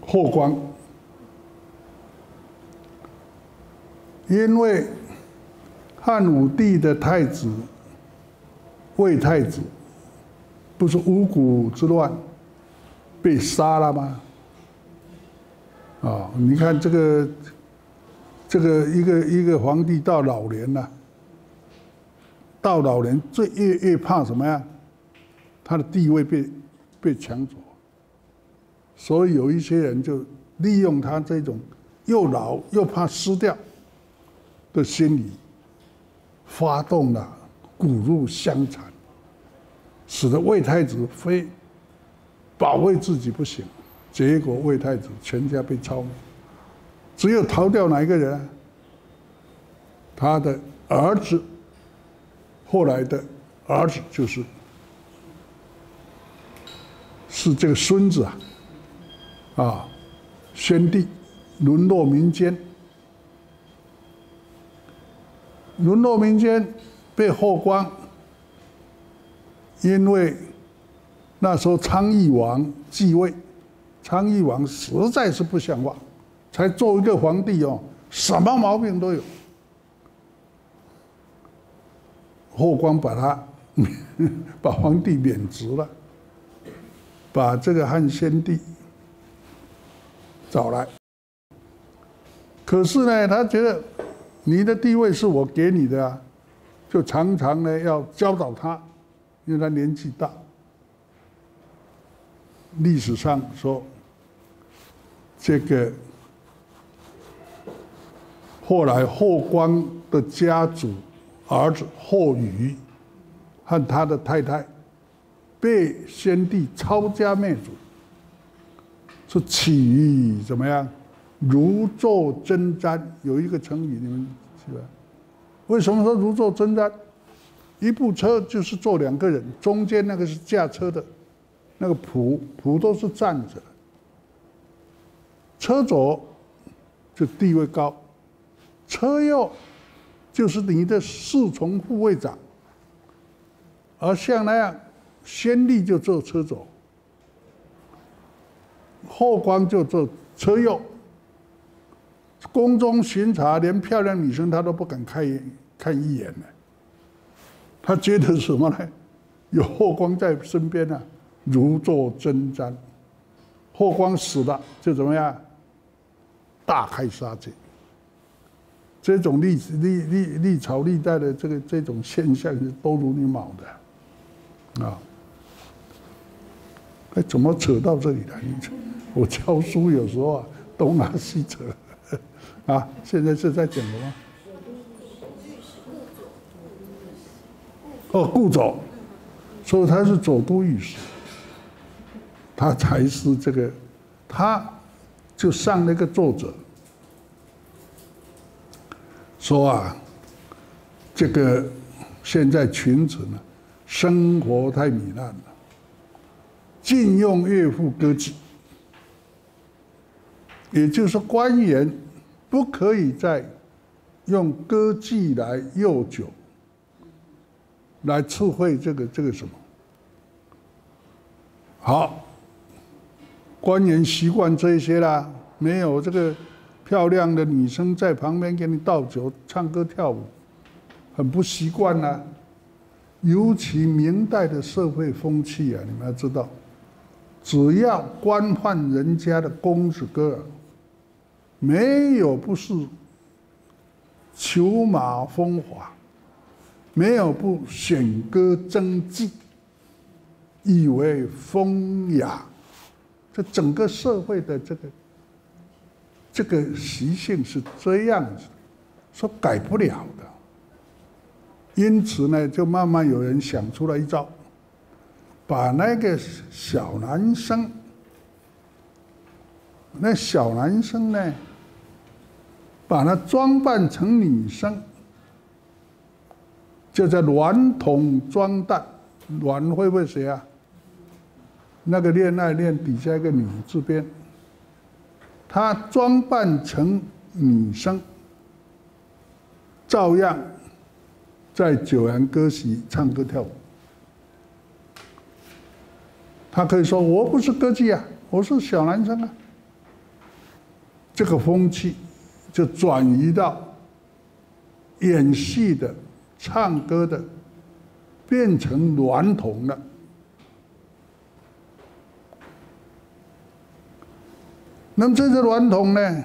霍光，因为汉武帝的太子魏太子不是五谷之乱被杀了吗？啊，你看这个，这个一个一个皇帝到老年了，到老年最越越怕什么呀？他的地位被被抢走，所以有一些人就利用他这种又老又怕失掉的心理，发动了骨肉相残，使得魏太子非保卫自己不行。结果魏太子全家被抄，只有逃掉哪一个人？他的儿子，后来的儿子就是是这个孙子啊，啊，宣帝沦落民间，沦落民间被霍光，因为那时候昌邑王继位。昌邑王实在是不像话，才做一个皇帝哦，什么毛病都有。霍光把他 把皇帝免职了，把这个汉宣帝找来。可是呢，他觉得你的地位是我给你的啊，就常常呢要教导他，因为他年纪大。历史上说。这个后来霍光的家族儿子霍禹和他的太太被先帝抄家灭族，是起于怎么样？如坐针毡，有一个成语，你们记得？为什么说如坐针毡？一部车就是坐两个人，中间那个是驾车的，那个仆仆都是站着。车左就地位高，车右就是你的侍从护卫长，而像那样先帝就做车左，后官就做车右。宫中巡查，连漂亮女生他都不敢看一看一眼呢。他觉得什么呢？有霍光在身边呢，如坐针毡。霍光死了，就怎么样？大开杀戒。这种历史历历历朝历代的这个这种现象是都如你卯的啊！哎，怎么扯到这里来？我教书有时候啊，东拉西扯。啊，现在是在讲什么？哦，顾总，所以他是左都御史，他才是这个，他就上那个作者说啊，这个现在群臣呢，生活太糜烂了，禁用乐府歌妓，也就是说官员。不可以再用歌妓来诱酒，来赐会这个这个什么？好，官员习惯这些啦，没有这个漂亮的女生在旁边给你倒酒、唱歌、跳舞，很不习惯呐。尤其明代的社会风气啊，你们要知道，只要官宦人家的公子哥。没有不是裘马风华，没有不选歌争技，以为风雅，这整个社会的这个这个习性是这样子，说改不了的。因此呢，就慢慢有人想出了一招，把那个小男生，那小男生呢？把他装扮成女生，就在娈童装旦，娈会不会写啊？那个恋爱恋底下一个女字边，她装扮成女生，照样在九阳歌席唱歌跳舞。他可以说：“我不是歌妓啊，我是小男生啊。”这个风气。就转移到演戏的、唱歌的，变成娈童了。那么这些娈童呢，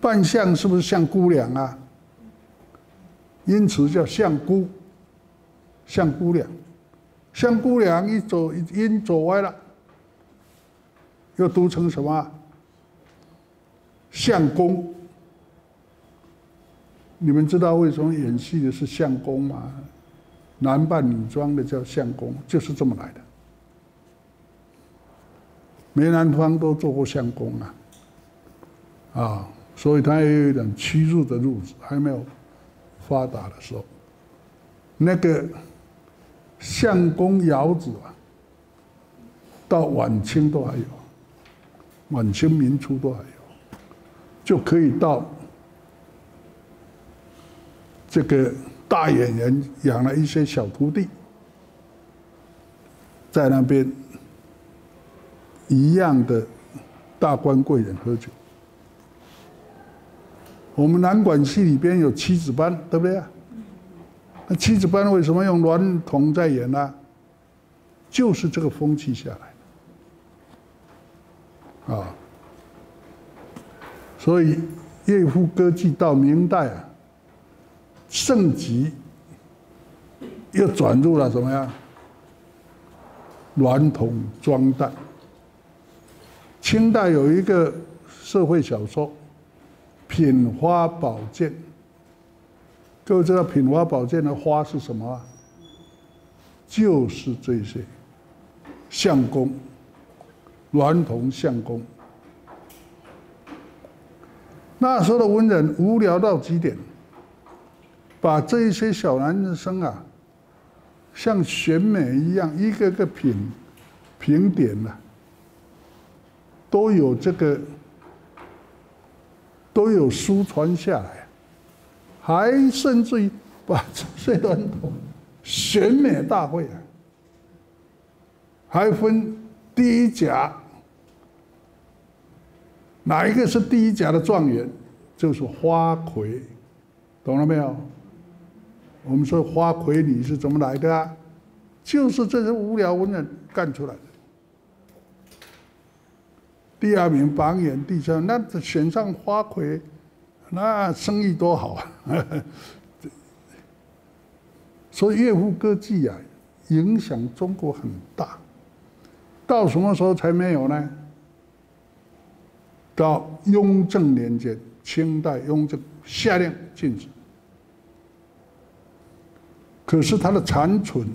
扮相是不是像姑娘啊？因此叫像姑，像姑娘，像姑娘一走音走歪了，又读成什么？相公，你们知道为什么演戏的是相公吗？男扮女装的叫相公，就是这么来的。梅兰芳都做过相公啊，啊，所以他也有一点屈辱的日子，还没有发达的时候。那个相公窑子啊，到晚清都还有，晚清民初都还有。就可以到这个大演员养了一些小徒弟，在那边一样的大官贵人喝酒。我们南管戏里边有七子班，对不对啊？那七子班为什么用娈童在演呢？就是这个风气下来啊。所以，乐府歌妓到明代啊，盛极，又转入了什么呀？娈童装旦。清代有一个社会小说《品花宝鉴》，各位知道《品花宝鉴》的花是什么？就是这些相公，娈童相公。那时候的文人无聊到极点，把这一些小男生啊，像选美一样，一个个品评点了，都有这个，都有书传下来，还甚至于把这段选美大会啊，还分第一甲，哪一个是第一甲的状元，就是花魁，懂了没有？我们说花魁你是怎么来的啊？就是这些无聊文人干出来的。第二名榜眼，第三，那选上花魁，那生意多好啊！所以乐府歌剧啊，影响中国很大。到什么时候才没有呢？到雍正年间，清代雍正下令禁止。可是它的残存，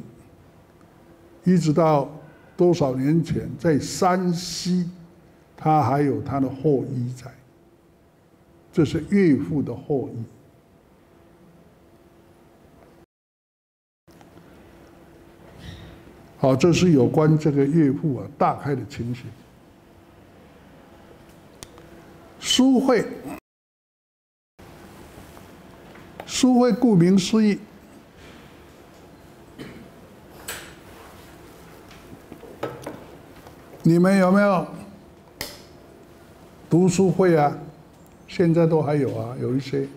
一直到多少年前，在山西，他还有他的后裔在。这是岳父的后裔。好，这是有关这个岳父啊大概的情形。书会，书会顾名思义。你们有没有读书会啊？现在都还有啊，有一些。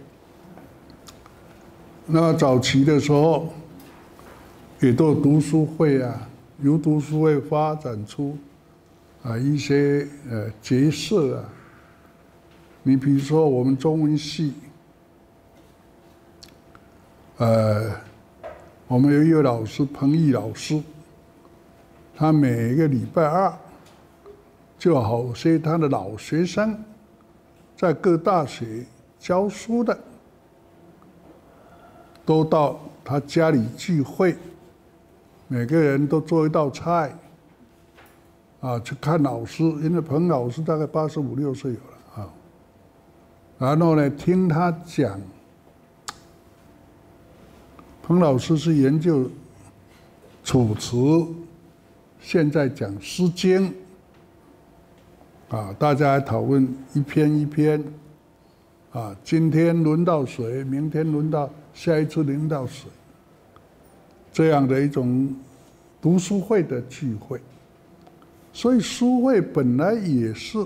那早期的时候，也都有读书会啊，由读书会发展出啊一些呃角色啊。你比如说我们中文系，呃，我们有一位老师彭毅老师，他每个礼拜二。就好些他的老学生，在各大学教书的，都到他家里聚会，每个人都做一道菜，啊，去看老师，因为彭老师大概八十五六岁有了啊，然后呢，听他讲，彭老师是研究《楚辞》，现在讲《诗经》。啊，大家来讨论一篇一篇，啊，今天轮到谁？明天轮到下一次轮到谁？这样的一种读书会的聚会，所以书会本来也是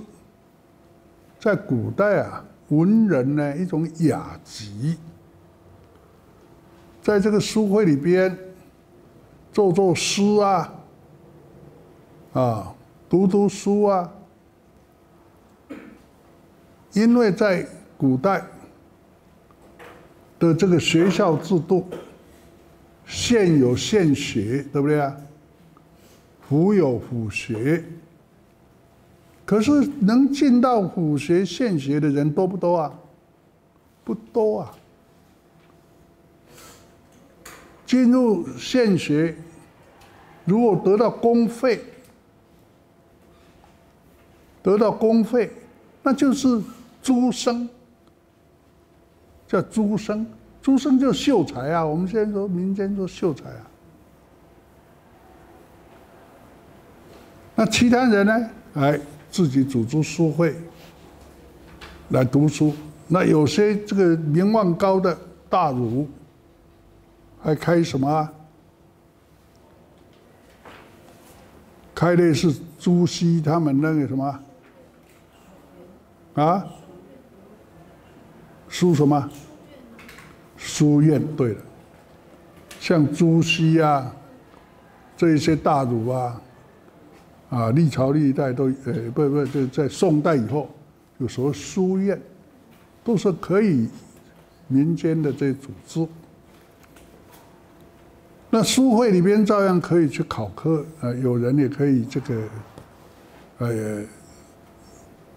在古代啊，文人呢一种雅集，在这个书会里边做做诗啊，啊，读读书啊。因为在古代的这个学校制度，县有县学，对不对啊？府有府学，可是能进到府学、县学的人多不多啊？不多啊。进入县学，如果得到公费，得到公费，那就是。诸生叫诸生，诸生就秀才啊。我们现在说民间说秀才啊。那其他人呢？哎，自己组织书会来读书。那有些这个名望高的大儒，还开什么？开的是朱熹他们那个什么啊？书什么？书院对了，像朱熹啊，这一些大儒啊，啊，历朝历代都，呃，不不，就在宋代以后，有时候书院，都是可以民间的这组织。那书会里边照样可以去考科，呃，有人也可以这个，呃，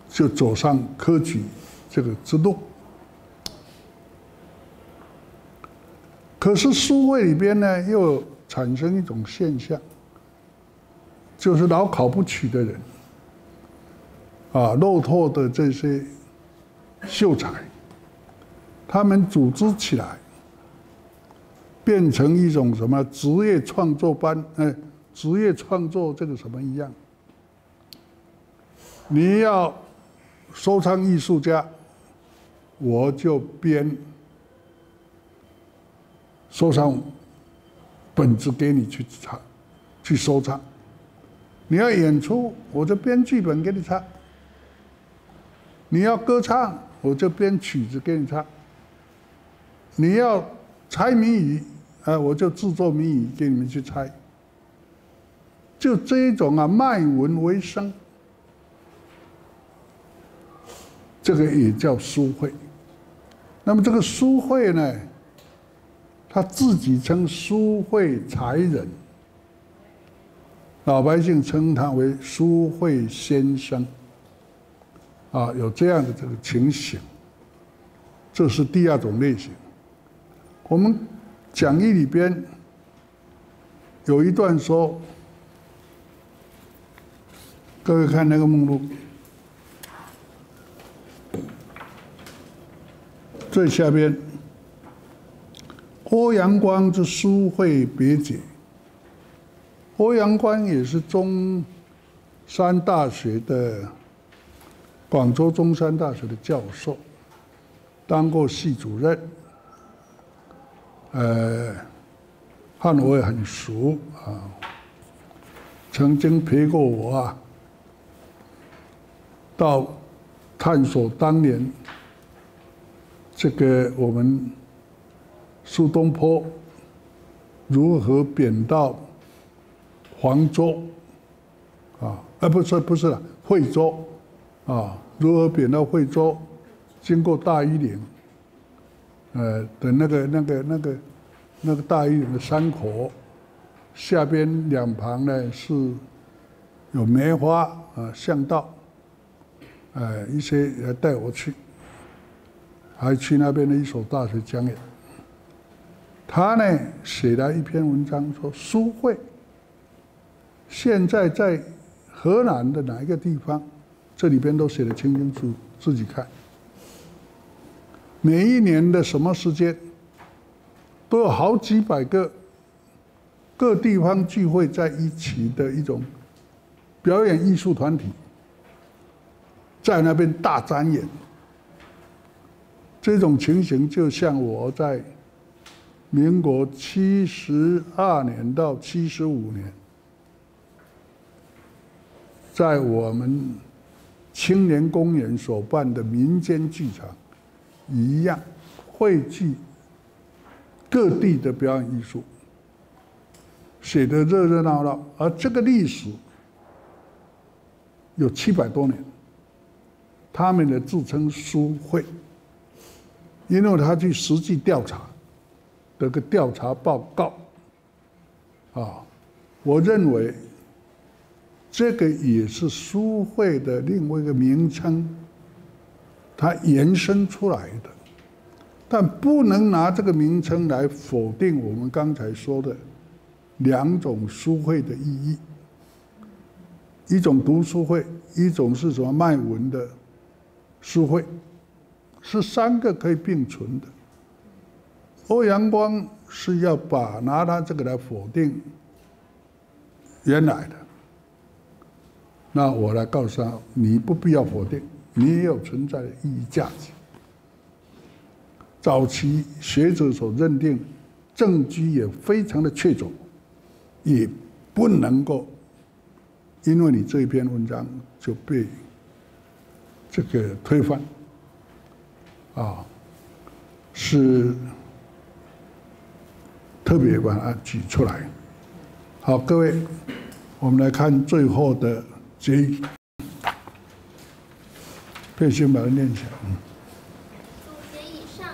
就走上科举这个之路。可是书会里边呢，又产生一种现象，就是老考不取的人，啊，落拓的这些秀才，他们组织起来，变成一种什么职业创作班，哎，职业创作这个什么一样，你要收藏艺术家，我就编收藏本子给你去查，去收藏。你要演出，我就编剧本给你唱；你要歌唱，我就编曲子给你唱；你要猜谜语，啊，我就制作谜语给你们去猜。就这一种啊，卖文为生，这个也叫书会。那么这个书会呢，他自己称书会才人。老百姓称他为书会先生，啊，有这样的这个情形，这是第二种类型。我们讲义里边有一段说，各位看那个目录，最下边，欧阳光之书会别解。欧阳光也是中山大学的广州中山大学的教授，当过系主任，呃，和我也很熟啊，曾经陪过我啊，到探索当年这个我们苏东坡如何贬到。黄州，啊，啊，不是不是了，惠州，啊，如何贬到惠州？经过大庾岭，呃的那个那个那个那个大庾岭的山口，下边两旁呢是有梅花啊巷道，呃，一些人带我去，还去那边的一所大学讲演。他呢写了一篇文章，说苏会。现在在河南的哪一个地方？这里边都写的清清楚，自己看。每一年的什么时间，都有好几百个各地方聚会在一起的一种表演艺术团体，在那边大展演。这种情形就像我在民国七十二年到七十五年。在我们青年公园所办的民间剧场，一样汇聚各地的表演艺术，写得热热闹闹。而这个历史有七百多年，他们的自称书会，因为他去实际调查，得个调查报告，啊，我认为。这个也是书会的另外一个名称，它延伸出来的，但不能拿这个名称来否定我们刚才说的两种书会的意义。一种读书会，一种是什么卖文的书会，是三个可以并存的。欧阳光是要把拿他这个来否定原来的。那我来告诉他，你不必要否定，你也有存在的意义价值。早期学者所认定，证据也非常的确凿，也不能够因为你这一篇文章就被这个推翻，啊，是特别把它举出来。好，各位，我们来看最后的。结语，可以先把它念起来。总结以上，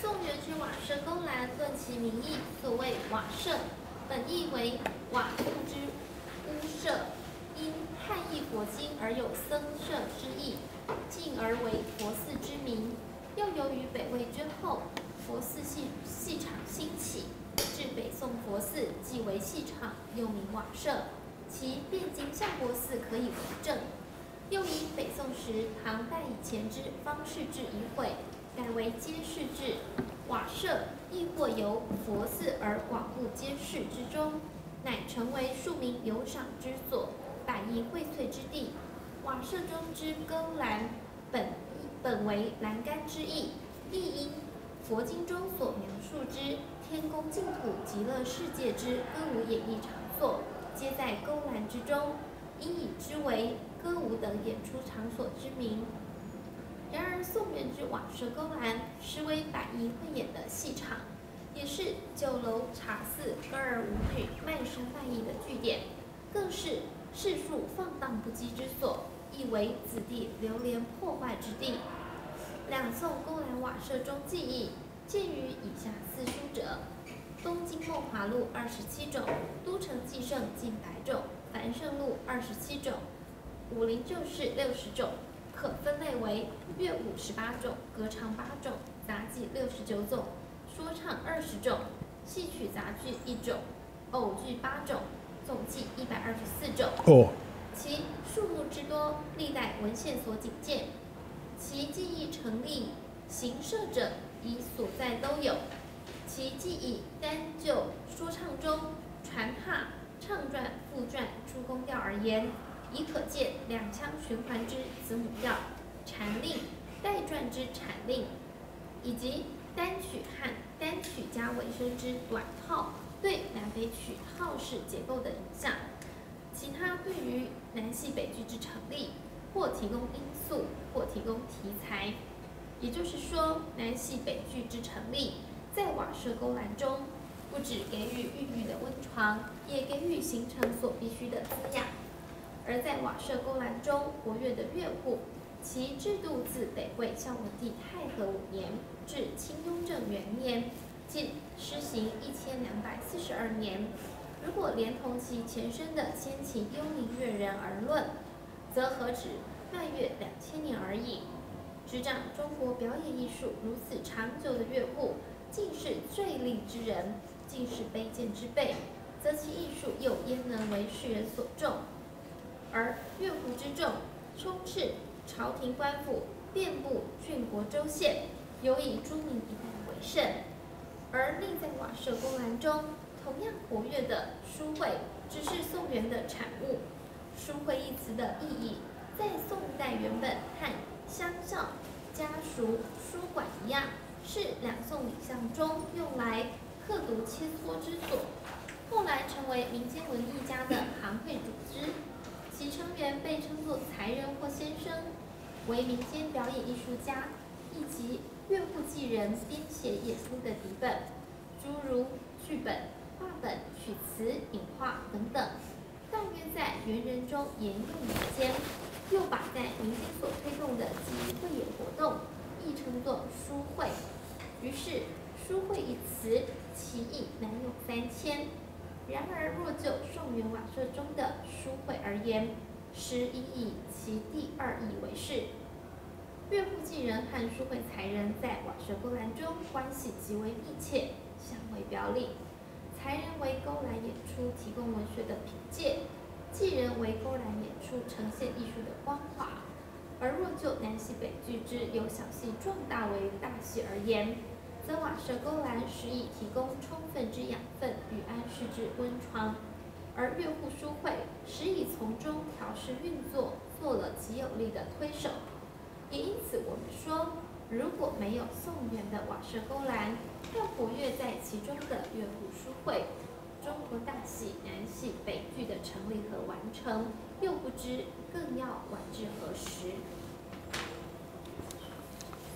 宋元之瓦舍公栏论其名义，所谓瓦舍，本意为瓦屋之屋舍，因汉译佛经而有僧舍之意，进而为佛寺之名。又由于北魏之后，佛寺戏戏场兴起，至北宋佛寺即为戏场，又名瓦舍。其汴京相国寺可以为证，又以北宋时唐代以前之方士制一毁，改为监视制，瓦舍亦或由佛寺而广布监视之中，乃成为庶民游赏之所，百亿荟萃之地。瓦舍中之勾栏本本为栏杆之意，亦因佛经中所描述之天宫净土极乐世界之歌舞演艺场所，皆在勾栏之中，因以之为歌舞等演出场所之名。然而，宋元之瓦舍勾栏实为百艺汇演的戏场，也是酒楼、茶肆、歌儿舞剧、卖身卖艺的据点，更是世俗放荡不羁之所，亦为子弟流连破坏之地。两宋勾栏瓦舍中记忆，见于以下四书者：东京梦华录二十七种，都城纪胜近百种，繁盛录二十七种，武林旧事六十种。可分类为乐舞十八种，歌唱八种，杂技六十九种，说唱二十种，戏曲杂剧一种，偶剧八种，总计一百二十四种。哦，其数目之多，历代文献所仅见。其技艺成立、行设者，以所在都有。其技艺单就说唱中传帕、唱传、复转诸宫调而言。已可见两腔循环之子母调、禅令、带传之禅令，以及单曲和单曲加尾声之短号对南北曲号式结构的影响。其他对于南戏北剧之成立，或提供因素，或提供题材。也就是说，南戏北剧之成立，在瓦舍勾栏中，不只给予孕育的温床，也给予形成所必须的滋养。而在瓦舍勾栏中活跃的乐户，其制度自北魏孝文帝太和五年至清雍正元年，即施行一千两百四十二年。如果连同其前身的先秦幽灵乐人而论，则何止迈越两千年而已。执掌中国表演艺术如此长久的乐户，竟是最厉之人，竟是卑贱之辈，则其艺术又焉能为世人所重？而乐户之众，充斥朝廷官府，遍布郡国州县，尤以朱明一带为甚。而立在瓦舍公栏中，同样活跃的书会，只是宋元的产物。书会一词的意义，在宋代原本和乡校、家塾、书馆一样，是两宋礼相中用来刻读切磋之所，后来成为民间文艺家的行会组织。其成员被称作才人或先生，为民间表演艺术家，以及乐户技人编写演出的底本，诸如剧本、画本、曲词、影画等等。大约在元人中沿用民间，又把在民间所推动的集汇演活动，亦称作书会。于是“书会”一词，其义难有三千。然而，若就宋元瓦舍中的书会而言，实已以其第二义为是。乐户技人和书会才人在瓦舍勾栏中关系极为密切，相为表里。才人为勾栏演出提供文学的凭借，技人为勾栏演出呈现艺术的光华。而若就南戏北剧之由小戏壮大为大戏而言，则瓦舍勾栏实以提供充分之养分与安适之温床，而乐户书会实以从中调试运作，做了极有力的推手。也因此，我们说，如果没有宋元的瓦舍勾栏，但活跃在其中的乐户书会，中国大戏、南戏、北剧的成立和完成，又不知更要晚至何时。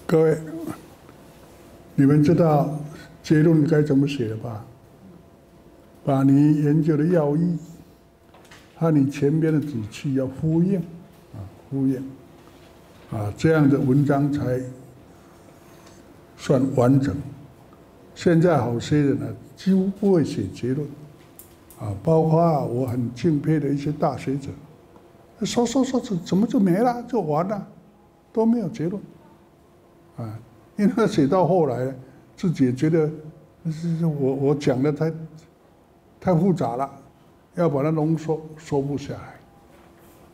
各位。你们知道结论该怎么写了吧？把你研究的要义和你前边的底气要呼应，啊，呼应，啊，这样的文章才算完整。现在好些人呢，几乎不会写结论，啊，包括我很敬佩的一些大学者，说说说怎怎么就没了，就完了，都没有结论，啊。因为他写到后来，自己也觉得是我我讲的太太复杂了，要把它浓缩说不下来。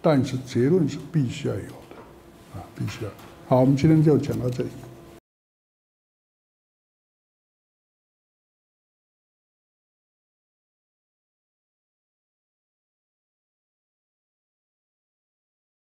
但是结论是必须要有的，啊，必须要。好，我们今天就讲到这里。